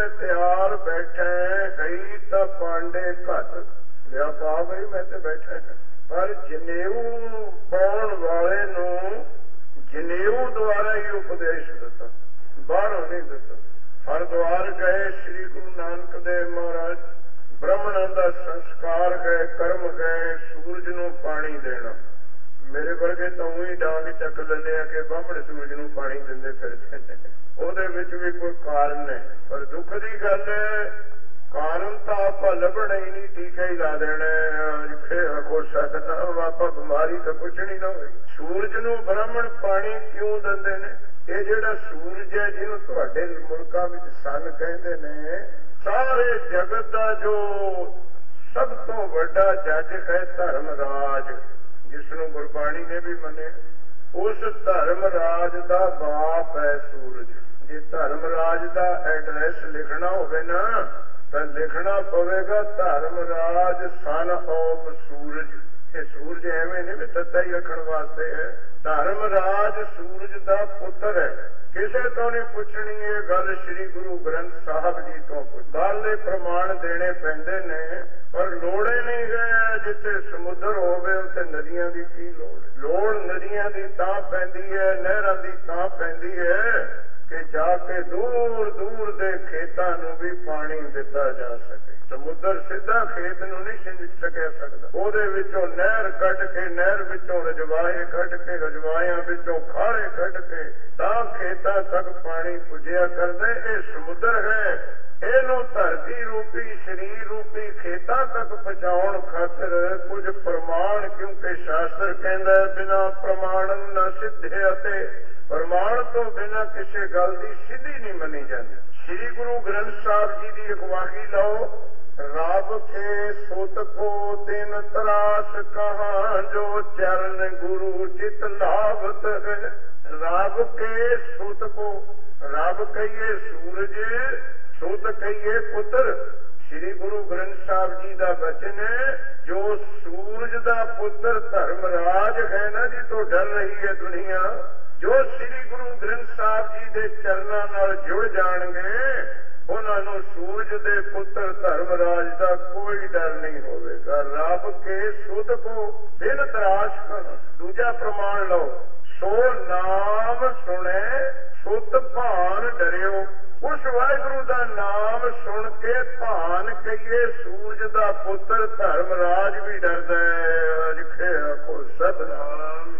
ਤਾਂ ਕਹਿੰਦੇ ਤਿਆਰ ਬੈਠਾ ਗਈ ਤਾਂ ਪਾਂਡੇ ਘੱਟ ਲਿਆ ਪਾ ਗਈ ਮੈਂ ਤੇ ਬੈਠਾ ਪਰ ਜਨੇਊ ਪਾਉਣ ਵਾਲੇ ਨੂੰ ਜਨੇਊ ਦੁਆਰਾ ਹੀ ਉਪਦੇਸ਼ ਦਿੱਤਾ, ਬਾਹਰੋਂ ਨਹੀਂ ਦਿੱਤਾ। ਹਰਦੁਆਰ ਗਏ, ਸ੍ਰੀ ਗੁਰੂ ਨਾਨਕ ਦੇਵ ਮਹਾਰਾਜ ਬ੍ਰਾਹਮਣਾਂ ਦਾ ਸੰਸਕਾਰ ਗਏ, ਕਰਮ ਗਏ, ਸੂਰਜ ਨੂੰ ਪਾਣੀ ਦੇਣਾ। ਮੇਰੇ ਵਰਗੇ ਤਾਂ ਉਹੀ ਡਾਂਗ ਚੱਕ ਲੈਂਦੇ ਆ ਕਿ ਬਾਹਮਣ ਸੂਰਜ ਨੂੰ ਪਾਣੀ ਦਿੰਦੇ ਫਿਰਦੇ ਨੇ। ਉਹਦੇ ਵਿੱਚ ਵੀ ਕੋਈ ਕਾਰਨ ਹੈ। ਪਰ ਦੁੱਖ ਦੀ ਗੱਲ ਹੈ, ਕਾਰਨ ਤਾਂ ਆਪਾਂ ਲੱਭਣਾ ਹੀ ਨਹੀਂ, ਟੀਕਾ ਹੀ ਲਾ ਦੇਣਾ ਜਿੱਥੇ ਹੋ ਸਕਦਾ ਆਪਾਂ ਬਿਮਾਰੀ ਤਾਂ ਕੁਛ ਨਹੀਂ ਨਾ ਹੋਈ ਸੂਰਜ ਨੂੰ ਬ੍ਰਾਹਮਣ ਪਾਣੀ ਕਿਉਂ ਦਿੰਦੇ ਨੇ? ਇਹ ਜਿਹੜਾ ਸੂਰਜ ਹੈ, ਜਿਹਨੂੰ ਤੁਹਾਡੇ ਮੁਲਕਾਂ ਵਿੱਚ ਸਨ ਕਹਿੰਦੇ ਨੇ, ਸਾਰੇ ਜਗਤ ਦਾ ਜੋ ਸਭ ਤੋਂ ਵੱਡਾ ਜੱਜ ਹੈ ਧਰਮ ਰਾਜ। ਜਿਸ ਨੂੰ ਗੁਰਬਾਣੀ ਨੇ ਵੀ ਮੰਨਿਆ, ਉਸ ਧਰਮ ਰਾਜ ਦਾ ਬਾਪ ਹੈ ਸੂਰਜ। ਜੇ ਧਰਮ ਰਾਜ ਦਾ ਐਡਰੈਸ ਲਿਖਣਾ ਹੋਵੇ ਨਾ, ਤਾਂ ਲਿਖਣਾ ਪਵੇਗਾ, ਧਰਮ ਰਾਜ ਸਨ ਆਫ ਸੂਰਜ। ਇਹ ਸੂਰਜ ਐਵੇਂ ਨਹੀਂ ਵੀ ਤੱਤਾ ਹੀ ਰੱਖਣ ਵਾਸਤੇ ਹੈ। ਧਰਮ ਰਾਜ ਸੂਰਜ ਦਾ ਪੁੱਤਰ ਹੈ। ਕਿਸੇ ਤੋਂ ਨਹੀਂ ਪੁੱਛਣੀ ਇਹ ਗੱਲ ਸ੍ਰੀ ਗੁਰੂ ਗ੍ਰੰਥ ਸਾਹਿਬ ਜੀ ਤੋਂ ਬਾਹਰਲੇ ਪ੍ਰਮਾਣ ਦੇਣੇ ਪੈਂਦੇ ਨੇ। ਪਰ ਲੋੜੇ ਨਹੀਂ ਗਏ ਜਿੱਥੇ ਸਮੁੰਦਰ ਹੋਵੇ, ਉੱਥੇ ਨਦੀਆਂ ਦੀ ਕੀ ਲੋੜ? ਲੋੜ ਨਦੀਆਂ ਦੀ ਤਾਂ ਪੈਂਦੀ ਹੈ, ਨਹਿਰਾਂ ਦੀ ਤਾਂ ਪੈਂਦੀ ਹੈ, ਕਿ ਜਾ ਕੇ ਦੂਰ ਦੂਰ ਦੇ ਖੇਤਾਂ ਨੂੰ ਵੀ ਪਾਣੀ ਦਿੱਤਾ ਜਾ ਸਕੇ। ਸਮੁੰਦਰ ਸਿੱਧਾ ਖੇਤ ਨੂੰ ਨਹੀਂ ਸਿੰਜ ਸਕਿਆ ਸਕਦਾ। ਉਹਦੇ ਵਿੱਚੋਂ ਨਹਿਰ ਕੱਢ ਕੇ, ਨਹਿਰ ਵਿੱਚੋਂ ਰਜਵਾਏ ਕੱਢ ਕੇ ਰਜਵਾਇਆਂ ਵਿੱਚੋਂ ਖਾਲੇ ਕੱਢ ਕੇ, ਤਾਂ ਖੇਤਾਂ ਤੱਕ ਪਾਣੀ ਪੁੱਜਿਆ ਕਰਦਾ ਇਹ ਸਮੁੰਦਰ ਹੈ। ਇਹਨੂੰ ਧਰਤੀ ਰੂਪੀ, ਸਰੀਰ ਰੂਪੀ, ਖੇਤਾਂ ਤੱਕ ਪਹੁੰਚਾਉਣ ਖਾਤਰ ਕੁਝ ਪ੍ਰਮਾਣ ਕਿਉਂਕਿ ਸ਼ਾਸਤਰ ਕਹਿੰਦਾ ਬਿਨਾ ਪ੍ਰਮਾਣ ਨਾ ਸਿੱਧੇ ਅਤੇ ਪ੍ਰਮਾਣ ਤੋਂ ਬਿਨਾ ਕਿਸੇ ਗੱਲ ਦੀ ਸਿੱਧੀ ਨਹੀਂ ਮੰਨੀ ਜਾਂਦੀ। ਸ੍ਰੀ ਗੁਰੂ ਗ੍ਰੰਥ ਸਾਹਿਬ ਜੀ ਦੀ ਅਗਵਾਹੀ ਲਓ, ਰੱਬ ਕੇ ਸੁਤ ਕੋ ਤਿਨ ਤਰਾਸ, ਕਹਾ ਜੋ ਚਰਨ ਗੁਰੂ ਚਿਤ ਲਾਭਤ ਹੈ। ਰੱਬ ਕੇ ਸੁਤ ਕੋ, ਰੱਬ ਕਹੀਏ ਸੂਰਜ ਸੁਤ ਕਹੀਏ ਪੁੱਤਰ, ਸ੍ਰੀ ਗੁਰੂ ਗ੍ਰੰਥ ਸਾਹਿਬ ਜੀ ਦਾ ਬਚਨ ਹੈ, ਜੋ ਸੂਰਜ ਦਾ ਪੁੱਤਰ ਧਰਮ ਰਾਜ ਹੈ ਨਾ ਜੀ, ਤੋਂ ਡਰ ਰਹੀ ਹੈ ਦੁਨੀਆ। ਜੋ ਸ੍ਰੀ ਗੁਰੂ ਗ੍ਰੰਥ ਸਾਹਿਬ ਜੀ ਦੇ ਚਰਨਾਂ ਨਾਲ ਜੁੜ ਜਾਣਗੇ, ਉਹਨਾਂ ਨੂੰ ਸੂਰਜ ਦੇ ਪੁੱਤਰ ਧਰਮ ਰਾਜ ਦਾ ਕੋਈ ਡਰ ਨਹੀਂ ਹੋਵੇਗਾ। ਰੱਬ ਕੇ ਸੁਧ ਕੋ ਦਿਨ ਤਰਾਸ਼ ਕਰ ਦੂਜਾ ਪ੍ਰਮਾਣ ਲਓ, ਸੋ ਨਾਮ ਸੁਣੇ, ਸੁਤ ਭਾਨ ਡਰਿਓ। ਉਸ ਵਾਹਿਗੁਰੂ ਦਾ ਨਾਮ ਸੁਣ ਕੇ ਭਾਨ ਕਹੀਏ, ਸੂਰਜ ਦਾ ਪੁੱਤਰ ਧਰਮ ਰਾਜ ਵੀ ਡਰਦਾ ਹੈ। ਲਿਖਿਆ ਕੋ ਸਤਨਾਮ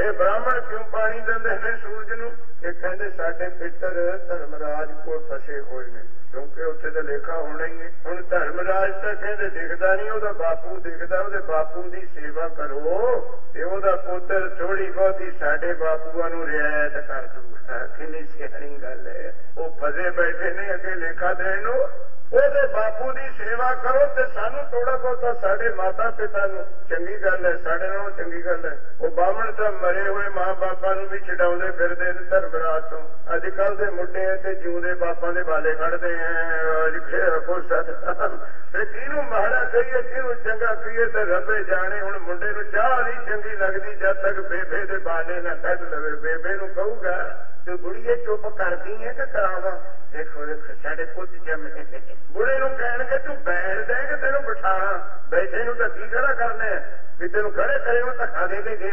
ਇਹ ਬ੍ਰਾਹਮਣ ਕਿਉਂ ਪਾਣੀ ਦਿੰਦੇ ਨੇ ਸੂਰਜ ਨੂੰ? ਇਹ ਕਹਿੰਦੇ, ਸਾਡੇ ਪਿੱਤਰ ਧਰਮਰਾਜ ਕੋਲ ਫਸੇ ਹੋਏ ਨੇ। ਕਿਉਂਕਿ ਉੱਥੇ ਤਾਂ ਲੇਖਾ ਹੋਣਾ ਹੀ ਹੈ। ਹੁਣ ਧਰਮਰਾਜ ਤਾਂ ਕਹਿੰਦੇ ਦਿਖਦਾ ਨਹੀਂ, ਉਹਦਾ ਬਾਪੂ ਦਿਖਦਾ, ਉਹਦੇ ਬਾਪੂ ਦੀ ਸੇਵਾ ਕਰੋ ਤੇ ਉਹਦਾ ਪੁੱਤਰ ਥੋੜੀ ਬਹੁਤੀ ਸਾਡੇ ਬਾਪੂਆਂ ਨੂੰ ਰਿਆਇਤ ਕਰ ਦੂਗਾ ਕਿੰਨੀ ਸਿਆਣੀ ਗੱਲ ਹੈ। ਉਹ ਫਸੇ ਬੈਠੇ ਨੇ ਅੱਗੇ ਲੇਖਾ ਦੇਣ ਨੂੰ। ਉਹਦੇ ਬਾਪੂ ਦੀ ਸੇਵਾ ਕਰੋ ਤੇ ਸਾਨੂੰ ਥੋੜਾ ਬਹੁਤਾ ਸਾਡੇ ਮਾਤਾ ਪਿਤਾ ਨੂੰ ਚੰਗੀ ਗੱਲ ਹੈ, ਸਾਡੇ ਨਾਲੋਂ ਚੰਗੀ ਗੱਲ ਹੈ। ਉਹ ਬਾਹਮਣ ਤਾਂ ਮਰੇ ਹੋਏ ਮਾਂ ਬਾਪਾਂ ਨੂੰ ਵੀ ਛਡਾਉਂਦੇ ਫਿਰਦੇ ਨੇ ਧਰਮਰਾਜ ਤੋਂ। ਅੱਜ ਕੱਲ ਦੇ ਮੁੰਡੇ ਤੇ ਜਿਉਂਦੇ ਬਾਪਾਂ ਦੇ ਬਾਲੇ ਕੱਢਦੇ ਆ ਲਿਖੇ ਰੱਖੋ ਸਤ ਤੇ ਕਿਹਨੂੰ ਮਾੜਾ ਕਹੀਏ, ਕਿਹਨੂੰ ਚੰਗਾ ਕਹੀਏ ਤੇ ਰੱਬੇ ਜਾਣੇ, ਹੁਣ ਮੁੰਡੇ ਨੂੰ ਚਾਹ ਨਹੀਂ ਚੰਗੀ ਲੱਗਦੀ ਜਦ ਤੱਕ ਬੇਬੇ ਦੇ ਬਾਲੇ ਨਾ ਕੱਢ ਲਵੇ, ਬੇਬੇ ਨੂੰ ਕਹੂਗਾ ਤੂੰ ਬੁੜੀਏ ਚੁੱਪ ਕਰਦੀ ਹੈ ਕਿ ਕਰਾਵਾਂ। ਦੇਖੋ ਦੇਖੋ, ਸਾਡੇ ਪੁੱਤ ਜੰਮੇ ਬੁੜੇ ਨੂੰ ਕਹਿਣ ਕਹਿਣਗੇ ਤੂੰ ਬੈਠ ਦੇ ਕਿ ਤੈਨੂੰ ਬਿਠਾਣਾ। ਬੈਠੇ ਨੂੰ ਤਾਂ ਕੀ ਖੜਾ ਕਰਨਾ ਹੈ? ਵੀ ਤੈਨੂੰ ਖੜੇ ਕਰੇ ਨੂੰ ਧੱਕਾ ਦੇ ਕੇ। ਗੇ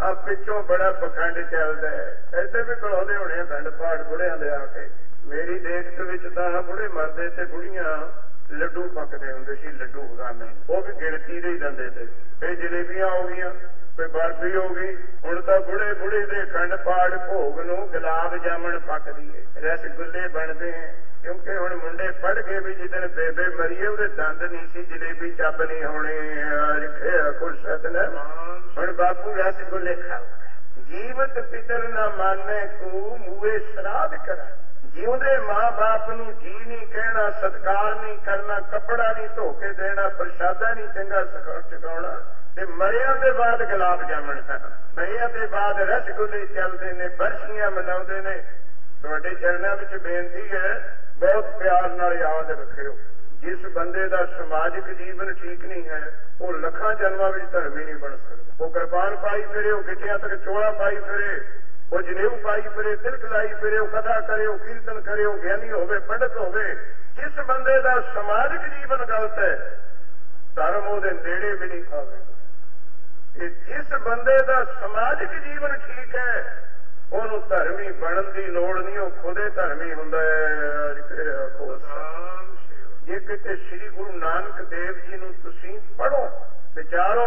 ਆ ਪਿੱਛੋਂ ਬੜਾ ਪਖੰਡ ਚੱਲਦਾ ਹੈ। ਇੱਥੇ ਵੀ ਕਲਾਉਂਦੇ ਹੋਣੇ ਆ ਪਿੰਡ ਪਾੜ ਬੁੜਿਆਂ ਦੇ ਆ ਕੇ। ਮੇਰੀ ਦੇਖਤ ਵਿੱਚ ਤਾਂ ਬੁੜੇ ਮਰਦੇ ਤੇ ਬੁੜੀਆਂ ਲੱਡੂ ਪੱਕਦੇ ਹੁੰਦੇ ਸੀ, ਲੱਡੂ ਗਾਣੇ ਉਹ ਵੀ ਗਿਣਤੀ ਦੇ ਹੀ ਦੰਦੇ ਤੇ। ਇਹ ਜਲੇਬੀਆਂ ਹੋ ਗਈਆਂ। ਕੋਈ ਬਰਫੀ ਹੋ ਗਈ ਹੁਣ ਤਾਂ ਬੁੜੇ ਬੁੜੇ ਦੇ ਖੰਡ ਪਾੜ ਭੋਗ ਨੂੰ ਗੁਲਾਬ ਜਾਮਣ ਪੱਕਦੀ ਏ ਰਸਗੁੱਲੇ ਬਣਦੇ ਐ ਕਿਉਂਕਿ ਹੁਣ ਮੁੰਡੇ ਪੜ ਗਏ ਵੀ ਜਿੱਦਣ ਬੇਬੇ ਮਰੀਏ ਉਹਦੇ ਦੰਦ ਨਹੀਂ ਸੀ ਜਲੇਬੀ ਚੱਬ ਨਹੀਂ ਹੋਣੀ ਰਿਖੇ ਕੁਰਸਤ ਨੇ ਹੁਣ ਬਾਪੂ ਰਸਗੁੱਲੇ ਖਾਓ। ਜੀਵਤ ਪਿਤਰ ਨਾ ਮਾਨੇ ਕੋ ਮੂਏ ਸਰਾਧ ਕਰਾ। ਜਿਉਂਦੇ ਮਾਂ-ਬਾਪ ਨੂੰ ਜੀ ਨਹੀਂ ਕਹਿਣਾ ਸਤਕਾਰ ਨਹੀਂ ਕਰਨਾ ਕੱਪੜਾ ਨਹੀਂ ਧੋ ਕੇ ਦੇਣਾ ਪ੍ਰਸ਼ਾਦਾ ਨਹੀਂ ਚੰਗਾ ਚਕਾਉਣਾ। ਤੇ ਮਰਿਆਂ ਦੇ ਬਾਅਦ ਗੁਲਾਬ ਜਾਮਣ ਮਰਿਆਂ ਦੇ ਬਾਅਦ ਰਸਗੁੱਲੇ ਚੱਲਦੇ ਨੇ, ਬਰਸ਼ੀਆਂ ਮਨਾਉਂਦੇ ਨੇ। ਤੁਹਾਡੇ ਚਰਨਾਂ ਵਿੱਚ ਬੇਨਤੀ ਹੈ, ਬਹੁਤ ਪਿਆਰ ਨਾਲ ਯਾਦ ਰੱਖਿਓ। ਜਿਸ ਬੰਦੇ ਦਾ ਸਮਾਜਿਕ ਜੀਵਨ ਠੀਕ ਨਹੀਂ ਹੈ, ਉਹ ਲੱਖਾਂ ਜਨਮਾਂ ਵਿੱਚ ਧਰਮੀ ਨਹੀਂ ਬਣ ਸਕਦਾ। ਉਹ ਕਿਰਪਾਨ ਪਾਈ ਫਿਰੇ, ਉਹ ਗਿੱਟਿਆਂ ਤੱਕ ਚੋਲਾ ਪਾਈ ਫਿਰੇ, ਉਹ ਜਨੇਊ ਪਾਈ ਫਿਰੇ, ਤਿਲਕ ਲਾਈ ਫਿਰੇ, ਉਹ ਕਥਾ ਕਰੇ, ਉਹ ਕੀਰਤਨ ਕਰੇ, ਉਹ ਗਿਆਨੀ ਹੋਵੇ, ਪੰਡਤ ਹੋਵੇ। ਜਿਸ ਬੰਦੇ ਦਾ ਸਮਾਜਿਕ ਜੀਵਨ ਗਲਤ ਹੈ, ਧਰਮ ਉਹਦੇ ਨੇੜੇ ਵੀ ਨਹੀਂ ਆਵੇਗਾ ਤੇ ਜਿਸ ਬੰਦੇ ਦਾ ਸਮਾਜਿਕ ਜੀਵਨ ਠੀਕ ਹੈ ਉਹਨੂੰ ਧਰਮੀ ਬਣਨ ਦੀ ਲੋੜ ਨਹੀਂ ਉਹ ਖੁਦੇ ਧਰਮੀ ਹੁੰਦਾ ਹੈ ਜੇ ਕਿਤੇ ਸ੍ਰੀ ਗੁਰੂ ਨਾਨਕ ਦੇਵ ਜੀ ਨੂੰ ਤੁਸੀਂ ਪੜੋ ਵਿਚਾਰੋ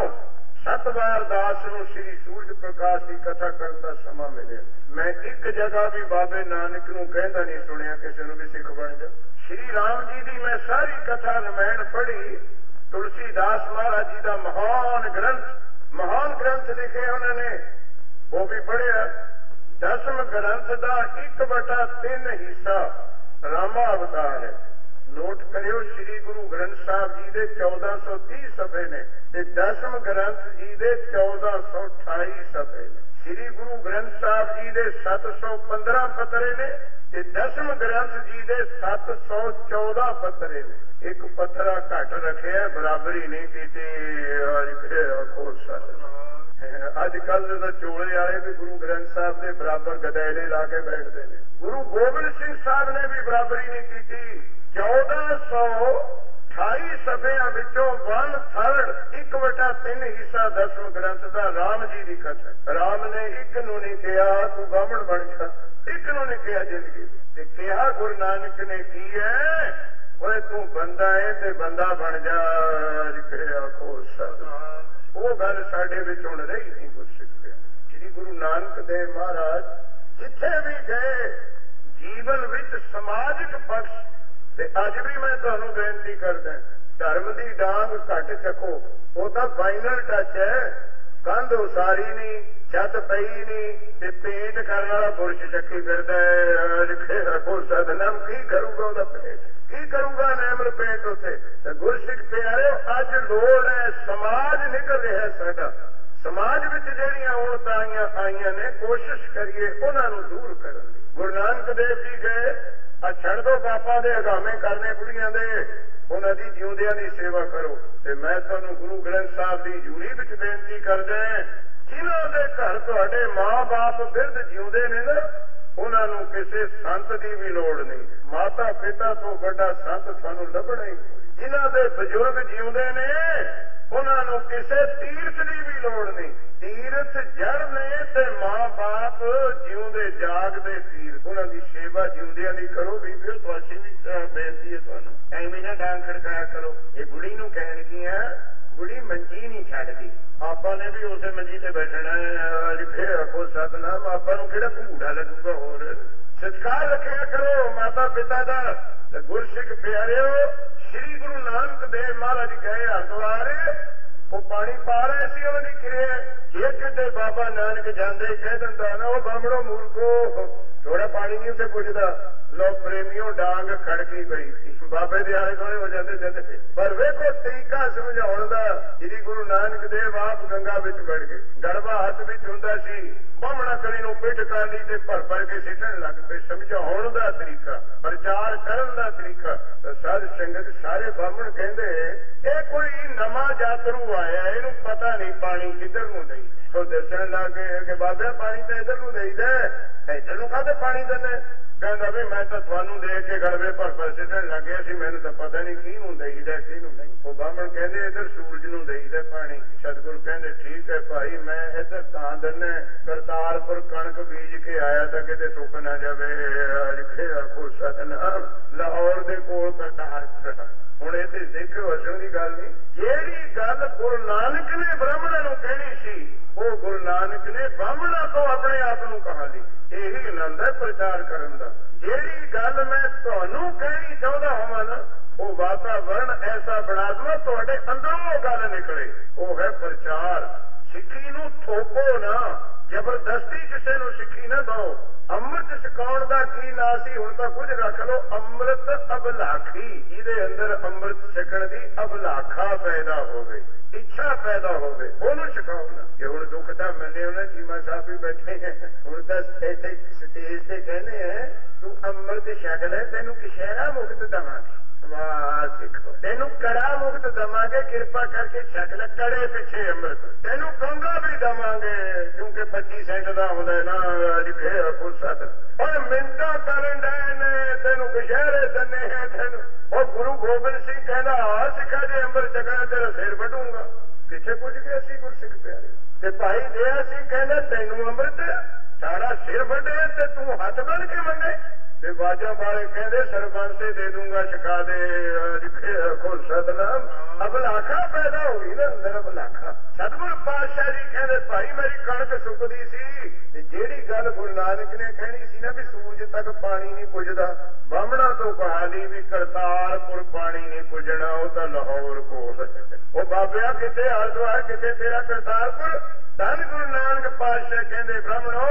ਸਤ ਵਾਰ ਦਾਸ ਨੂੰ ਸ੍ਰੀ ਸੂਰਜ ਪ੍ਰਕਾਸ਼ ਦੀ ਕਥਾ ਕਰਨ ਦਾ ਸਮਾਂ ਮਿਲਿਆ। ਮੈਂ ਇੱਕ ਜਗ੍ਹਾ ਵੀ ਬਾਬੇ ਨਾਨਕ ਨੂੰ ਕਹਿੰਦਾ ਨਹੀਂ ਸੁਣਿਆ ਕਿਸੇ ਨੂੰ ਵੀ ਸਿੱਖ ਬਣ ਜਾ। ਸ੍ਰੀ ਰਾਮ ਜੀ ਦੀ ਮੈਂ ਸਾਰੀ ਕਥਾ ਰਮਾਇਣ ਪੜ੍ਹੀ ਤੁਲਸੀ ਦਾਸ ਮਹਾਰਾਜ ਜੀ ਦਾ ਮਹਾਨ ਗ੍ਰੰਥ ਮਹਾਨ ਗ੍ਰੰਥ ਲਿਖੇ ਉਹਨਾਂ ਨੇ। ਉਹ ਵੀ ਪੜਿਆ ਦਸਮ ਗ੍ਰੰਥ ਦਾ 1 ਬਟਾ 3 ਹਿੱਸਾ ਰਾਮਾ ਅਵਤਾਰ ਹੈ। ਨੋਟ ਕਰਿਓ, ਸ੍ਰੀ ਗੁਰੂ ਗ੍ਰੰਥ ਸਾਹਿਬ ਜੀ ਦੇ 1430 ਸਫੇ ਨੇ ਤੇ ਦਸਮ ਗ੍ਰੰਥ ਜੀ ਦੇ 1428 ਸਫੇ ਨੇ। ਸ੍ਰੀ ਗੁਰੂ ਗ੍ਰੰਥ ਸਾਹਿਬ ਜੀ ਦੇ 715 ਪੱਤਰੇ ਨੇ ਤੇ ਦਸਮ ਗ੍ਰੰਥ ਜੀ ਦੇ 714 ਪੱਤਰੇ ਨੇ। ਇੱਕ ਪੱਤਰਾ ਘੱਟ ਰੱਖਿਆ, ਬਰਾਬਰੀ ਨਹੀਂ ਕੀਤੀ ਕੋਲ ਸਤ ਅੱਜ ਕੱਲ ਦੇ ਚੋਲੇ ਵਾਲੇ ਵੀ ਗੁਰੂ ਗ੍ਰੰਥ ਸਾਹਿਬ ਦੇ ਬਰਾਬਰ ਗਦੈਲੇ ਲਾ ਕੇ ਬੈਠਦੇ ਨੇ। ਗੁਰੂ ਗੋਬਿੰਦ ਸਿੰਘ ਸਾਹਿਬ ਨੇ ਵੀ ਬਰਾਬਰੀ ਨਹੀਂ ਕੀਤੀ। 1428 ਸਫਿਆਂ ਵਿੱਚੋਂ 1 ਥਰਡ 1 ਵਟਾ 3 ਹਿੱਸਾ ਦਸਮ ਗ੍ਰੰਥ ਦਾ ਰਾਮ ਜੀ ਦੀ ਕਥਾ ਰਾਮ ਨੇ ਇੱਕ ਨੂੰ ਨਹੀਂ ਕਿਹਾ, ਤੂੰ ਬਾਹਮਣ ਬਣ ਜਾ। ਇੱਕ ਨੂੰ ਨਹੀਂ ਕਿਹਾ ਜ਼ਿੰਦਗੀ ਤੇ ਕਿਹਾ ਗੁਰੂ ਨਾਨਕ ਨੇ ਕੀ ਹੈ? ਓਏ ਤੂੰ ਬੰਦਾ ਏ ਤੇ ਬੰਦਾ ਬਣ ਜਾ ਜਿਕਰੇ ਆਖੋ ਸਤ ਉਹ ਗੱਲ ਸਾਡੇ ਵਿੱਚ ਹੁਣ ਰਹੀ ਨਹੀਂ ਗੁਰਸਿੱਖ ਸ੍ਰੀ ਗੁਰੂ ਨਾਨਕ ਦੇਵ ਮਹਾਰਾਜ ਜਿੱਥੇ ਵੀ ਗਏ, ਜੀਵਨ ਵਿੱਚ ਸਮਾਜਿਕ ਪਕਸ਼ ਤੇ ਅੱਜ ਵੀ ਮੈਂ ਤੁਹਾਨੂੰ ਬੇਨਤੀ ਕਰਦਾ ਧਰਮ ਦੀ ਡਾਂਗ ਘੱਟ ਚੱਕੋ। ਉਹ ਤਾਂ ਫਾਈਨਲ ਟੱਚ ਹੈ। ਕੰਧ ਉਸਾਰੀ ਨਹੀਂ, ਛੱਤ ਪਈ ਨਹੀਂ, ਤੇ ਪੇਂਟ ਕਰਨ ਵਾਲਾ ਬੁਰਸ਼ ਚੱਕੀ ਫਿਰਦਾ ਹੈ। ਲਿਖੇ ਰੱਖੋ ਸਦਨਮ ਕੀ ਕਰੂਗਾ ਉਹਦਾ ਪੇਂਟ? ਕੀ ਕਰੂਗਾ ਨੈਮਲ ਪੇਂਟ ਉਥੇ? ਤੇ ਗੁਰਸਿੱਖ ਪਿਆਰੇ ਅੱਜ ਲੋੜ ਹੈ, ਸਮਾਜ ਨਿਕਲ ਰਿਹਾ ਸਾਡਾ। ਸਮਾਜ ਵਿੱਚ ਜਿਹੜੀਆਂ ਔਰਤਾਂ ਆਈਆਂ ਨੇ, ਕੋਸ਼ਿਸ਼ ਕਰੀਏ ਉਹਨਾਂ ਨੂੰ ਦੂਰ ਕਰਨ ਦੀ। ਗੁਰੂ ਨਾਨਕ ਦੇਵ ਜੀ ਗਏ, ਆ ਛੱਡ ਦੋ ਬਾਪਾ ਦੇ ਹਗਾਮੇ ਕਰਨੇ ਕੁੜੀਆਂ ਦੇ। ਉਹਨਾਂ ਦੀ ਜਿਉਂਦਿਆਂ ਦੀ ਸੇਵਾ ਕਰੋ। ਤੇ ਮੈਂ ਤੁਹਾਨੂੰ ਗੁਰੂ ਗ੍ਰੰਥ ਸਾਹਿਬ ਦੀ ਜੂਰੀ ਵਿੱਚ ਬੇਨਤੀ ਕਰਦਾ ਜਿਨ੍ਹਾਂ ਦੇ ਘਰ ਤੁਹਾਡੇ ਮਾਂ-ਬਾਪ ਬਿਰਧ ਜਿਉਂਦੇ ਨੇ ਨਾ ਉਹਨਾਂ ਨੂੰ ਕਿਸੇ ਸੰਤ ਦੀ ਵੀ ਲੋੜ ਨਹੀਂ। ਮਾਤਾ ਪਿਤਾ ਤੋਂ ਵੱਡਾ ਸੰਤ ਤੁਹਾਨੂੰ ਲੱਭਣਾ ਹੀ ਜਿਨ੍ਹਾਂ ਦੇ ਬਜ਼ੁਰਗ ਜਿਉਂਦੇ ਨੇ, ਉਹਨਾਂ ਨੂੰ ਕਿਸੇ ਤੀਰਥ ਦੀ ਵੀ ਲੋੜ ਨਹੀਂ। ਤੀਰਥ ਜੜ ਨੇ ਤੇ ਮਾਂ-ਬਾਪ ਜਿਉਂਦੇ, ਜਾਗਦੇ ਤੀਰਥ। ਉਹਨਾਂ ਦੀ ਸੇਵਾ ਜਿਉਂਦਿਆਂ ਦੀ ਕਰੋ ਬੀਬੀਓ ਤੁਹਾਡੀ ਵੀ ਬੇਨਤੀ ਹੈ ਤੁਹਾਨੂੰ। ਐਵੇਂ ਨਾ ਡਾਂਗ ਖੜਕਾਇਆ ਕਰੋ। ਇਹ ਬੁੜੀ ਨੂੰ ਕਹਿਣਗੀਆਂ ਬੁੜੀ ਮੰਜੀ ਨਹੀਂ ਛੱਡਦੀ। ਆਪਾਂ ਨੇ ਵੀ ਉਸੇ ਮੰਜੀ ਤੇ ਬੈਠਣਾ ਹੈ ਲਿਖੇ ਰੱਖੋ ਸਤਨਾਮ ਆਪਾਂ ਨੂੰ ਕਿਹੜਾ ਘੂੜਾ ਲੱਗੂਗਾ ਹੋਰ? ਸਤਕਾਰ ਰੱਖਿਆ ਕਰੋ ਮਾਤਾ ਪਿਤਾ ਦਾ। ਤੇ ਗੁਰਸਿੱਖ ਪਿਆਰਿਓ ਸ੍ਰੀ ਗੁਰੂ ਨਾਨਕ ਦੇਵ ਮਹਾਰਾਜ ਗਏ ਹਰਦੁਆਰ ਉਹ ਪਾਣੀ ਪਾ ਰਹੇ ਸੀ ਉਹਨਾਂ ਦੀ ਕਿਰਿਆ ਜੇ ਕਿਤੇ ਬਾਬਾ ਨਾਨਕ ਜਾਂਦੇ ਕਹਿ ਦਿੰਦਾ ਨਾ ਉਹ ਬਾਹਮਣੋ ਮੂਰਖੋ ਥੋੜਾ ਪਾਣੀ ਨਹੀਂ ਉੱਥੇ ਪੁੱਜਦਾ। ਲੋ ਪ੍ਰੇਮੀਓ, ਡਾਂਗ ਖੜਕੀ ਪਈ ਸੀ। ਬਾਬੇ ਦੇ ਆਲੇ ਕੋਲੇ ਹੋ ਜਾਂਦੇ ਜਾਂਦੇ ਪਰ ਵੇਖੋ, ਤਰੀਕਾ ਸਮਝਾਉਣ ਦਾ ਸ੍ਰੀ ਗੁਰੂ ਨਾਨਕ ਦੇਵ ਆਪ ਗੰਗਾ ਵਿੱਚ ਵੜ ਗਏ। ਗੜਵਾ ਹੱਥ ਵਿੱਚ ਹੁੰਦਾ ਸੀ। ਬਾਹਮਣਾ ਕਰੀ ਨੂੰ ਪਿੱਠ ਕਾਲੀ ਤੇ ਭਰ ਭਰ ਕੇ ਸਿੱਟਣ ਲੱਗ ਪਏ। ਸਮਝਾਉਣ ਦਾ ਤਰੀਕਾ, ਪ੍ਰਚਾਰ ਕਰਨ ਦਾ ਤਰੀਕਾ। ਸਾਧ ਸੰਗਤ ਸਾਰੇ ਬਾਹਮਣ ਕਹਿੰਦੇ, ਇਹ ਕੋਈ ਨਵਾਂ ਜਾਤਰੂ ਆਇਆ, ਇਹਨੂੰ ਪਤਾ ਨਹੀਂ ਪਾਣੀ ਕਿੱਧਰ ਨੂੰ ਨਹੀਂ ਉਹ ਦੱਸਣ ਲੱਗੇ ਕਿ ਬਾਬਾ ਪਾਣੀ ਤਾਂ ਇਧਰ ਨੂੰ ਦੇਈਦਾ ਇੱਧਰ ਨੂੰ ਕਾਹਦੇ ਪਾਣੀ ਦਿੰਦੇ ਕਹਿੰਦਾ ਵੀ ਮੈਂ ਤਾਂ ਤੁਹਾਨੂੰ ਦੇਖ ਕੇ ਗੜਵੇ ਭਰ ਭਰ ਲੱਗਿਆ ਸੀ, ਮੈਨੂੰ ਤਾਂ ਪਤਾ ਨਹੀਂ ਕਿਹਨੂੰ ਦੇਈਦਾ ਕਿਹਨੂੰ ਨਹੀਂ। ਉਹ ਬਾਹਮਣ ਕਹਿੰਦੇ, ਇਧਰ ਸੂਰਜ ਨੂੰ ਦੇਈਦਾ ਪਾਣੀ। ਸਤਿਗੁਰ ਕਹਿੰਦੇ, ਠੀਕ ਹੈ ਭਾਈ, ਮੈਂ ਇੱਧਰ ਤਾਂ ਦਿੰਨਾ ਕਰਤਾਰਪੁਰ ਕਣਕ ਬੀਜ ਕੇ ਆਇਆ ਤਾਂ ਕਿਤੇ ਸੁੱਕ ਨਾ ਜਾਵੇ। ਲਿਖੇ ਆਖੋ ਸਤਨਾਮ। ਲਾਹੌਰ ਦੇ ਕੋਲ ਕਰਤਾਰਪੁਰ ਹੁਣ ਇਹ ਤੇ ਦੇਖਿਓ ਅਸਲ ਦੀ ਗੱਲ ਨਹੀਂ। ਜਿਹੜੀ ਗੱਲ ਗੁਰੂ ਨਾਨਕ ਨੇ ਬ੍ਰਾਹਮਣਾਂ ਨੂੰ ਕਹਿਣੀ ਸੀ, ਉਹ ਗੁਰੂ ਨਾਨਕ ਨੇ ਬ੍ਰਾਹਮਣਾਂ ਤੋਂ ਆਪਣੇ ਆਪ ਨੂੰ ਕਹਾ ਲਈ। ਇਹੀ ਆਨੰਦ ਹੈ ਪ੍ਰਚਾਰ ਕਰਨ ਦਾ। ਜਿਹੜੀ ਗੱਲ ਮੈਂ ਤੁਹਾਨੂੰ ਕਹਿਣੀ ਚਾਹੁੰਦਾ ਹਾਂ ਨਾ, ਉਹ ਵਾਤਾਵਰਣ ਐਸਾ ਬਣਾ ਦਵਾਂ, ਤੁਹਾਡੇ ਅੰਦਰੋਂ ਉਹ ਗੱਲ ਨਿਕਲੇ। ਉਹ ਹੈ ਪ੍ਰਚਾਰ। ਸਿੱਖੀ ਨੂੰ ਥੋਪੋ ਨਾ। ਜ਼ਬਰਦਸਤੀ ਕਿਸੇ ਨੂੰ ਸਿੱਖੀ ਨਾ ਦਿਓ ਅੰਮ੍ਰਿਤ ਛਕਾਉਣ ਦਾ ਕੀ ਨਾਂ ਸੀ ਹੁਣ ਤਾਂ ਕੁਝ ਰੱਖ ਲਓ ਅੰਮ੍ਰਿਤ ਅਬਲਾਖੀ ਜਿਹਦੇ ਅੰਦਰ ਅੰਮ੍ਰਿਤ ਛਕਣ ਦੀ ਅਬਲਾਖਾ ਪੈਦਾ ਹੋਵੇ ਇੱਛਾ ਪੈਦਾ ਹੋਵੇ ਉਹਨੂੰ ਛਕਾਓ ਨਾ ਕਿ ਹੁਣ ਦੁੱਖ ਤਾਂ ਮੰਨੇ ਉਹਨਾਂ ਜੀਮਾ ਸਾਹਿਬ ਵੀ ਬੈਠੇ ਹੈ ਹੁਣ ਤਾਂ ਇੱਥੇ ਸਟੇਜ ਤੇ ਕਹਿੰਦੇ ਆ ਤੂੰ ਅੰਮ੍ਰਿਤ ਛਕ ਲੈ ਤੈਨੂੰ ਕਿਸ਼ਹਿਰਾ ਮੁਕਤ ਦਵਾਂਗੇ ਵਾਹ ਤੈਨੂੰ ਕੜਾ ਮੁਕਤ ਦਵਾਂਗੇ, ਕਿਰਪਾ ਕਰਕੇ ਛਕ ਕੜੇ ਪਿੱਛੇ ਅੰਮ੍ਰਿਤ। ਤੈਨੂੰ ਕੰਗਾ ਵੀ ਦਵਾਂਗੇ, ਕਿਉਂਕਿ 25 ਸੈਂਟ ਦਾ ਹੁੰਦਾ ਨਾ ਲਿਖੇ ਫੁਰਸਤ ਔਰ ਮਿੰਤਾ ਕਰਨ ਦੇ ਨੇ, ਤੈਨੂੰ ਕਿਸ਼ਹਿਰੇ ਦੰਨੇ ਹੈ ਤੈਨੂੰ। ਉਹ ਗੁਰੂ ਗੋਬਿੰਦ ਸਿੰਘ ਕਹਿੰਦਾ, ਆ ਸਿੱਖਾ ਜੇ ਅੰਮ੍ਰਿਤ ਛਕਣਾ ਤੇਰਾ ਸਿਰ ਵੱਢੂਗਾ। ਕਿੱਥੇ ਪੁੱਜ ਗਏ ਅਸੀਂ ਗੁਰਸਿੱਖ ਪਿਆਰੇ। ਤੇ ਭਾਈ ਦਇਆ ਸਿੰਘ ਕਹਿੰਦਾ, ਤੈਨੂੰ ਅੰਮ੍ਰਿਤ ਸਾਡਾ ਸਿਰ ਵੱਢੇ ਤੇ ਤੂੰ ਹੱਥ ਬੰਨ ਕੇ ਮੰਗੇ। ਤੇ ਬਾਜਾਂ ਵਾਲੇ ਕਹਿੰਦੇ ਸਰਬੰਸੇ ਦੇ ਦੂੰਗਾ ਛਕਾ ਦੇ। ਕੋ ਸਤਨਾਮ। ਅਬਲਾਖਾ ਪੈਦਾ ਹੋ ਨਾ ਅੰਦਰ ਅਬਲਾਖਾ ਸਤਿਗੁਰ ਪਾਤਸ਼ਾਹ ਜੀ ਕਹਿੰਦੇ, ਭਾਈ ਮੇਰੀ ਕਣਕ ਸੁੱਕਦੀ ਸੀ। ਤੇ ਜਿਹੜੀ ਗੱਲ ਗੁਰੂ ਨਾਨਕ ਨੇ ਕਹਿਣੀ ਸੀ ਨਾ ਵੀ ਸੂਰਜ ਤੱਕ ਪਾਣੀ ਨਹੀਂ ਪੁੱਜਦਾ, ਬਾਹਮਣਾ ਤੋਂ ਕਹਾ ਲਈ ਵੀ ਕਰਤਾਰਪੁਰ ਪਾਣੀ ਨਹੀਂ ਪੁੱਜਣਾ, ਉਹ ਤਾਂ ਲਾਹੌਰ ਕੋਲ। ਉਹ ਬਾਬਿਆ ਕਿਤੇ ਹਰਦੁਆਰ ਕਿਤੇ ਤੇਰਾ ਕਰਤਾਰਪੁਰ? ਧੰਨ ਗੁਰੂ ਨਾਨਕ ਪਾਤਸ਼ਾਹ ਕਹਿੰਦੇ, ਬ੍ਰਾਹਮਣੋ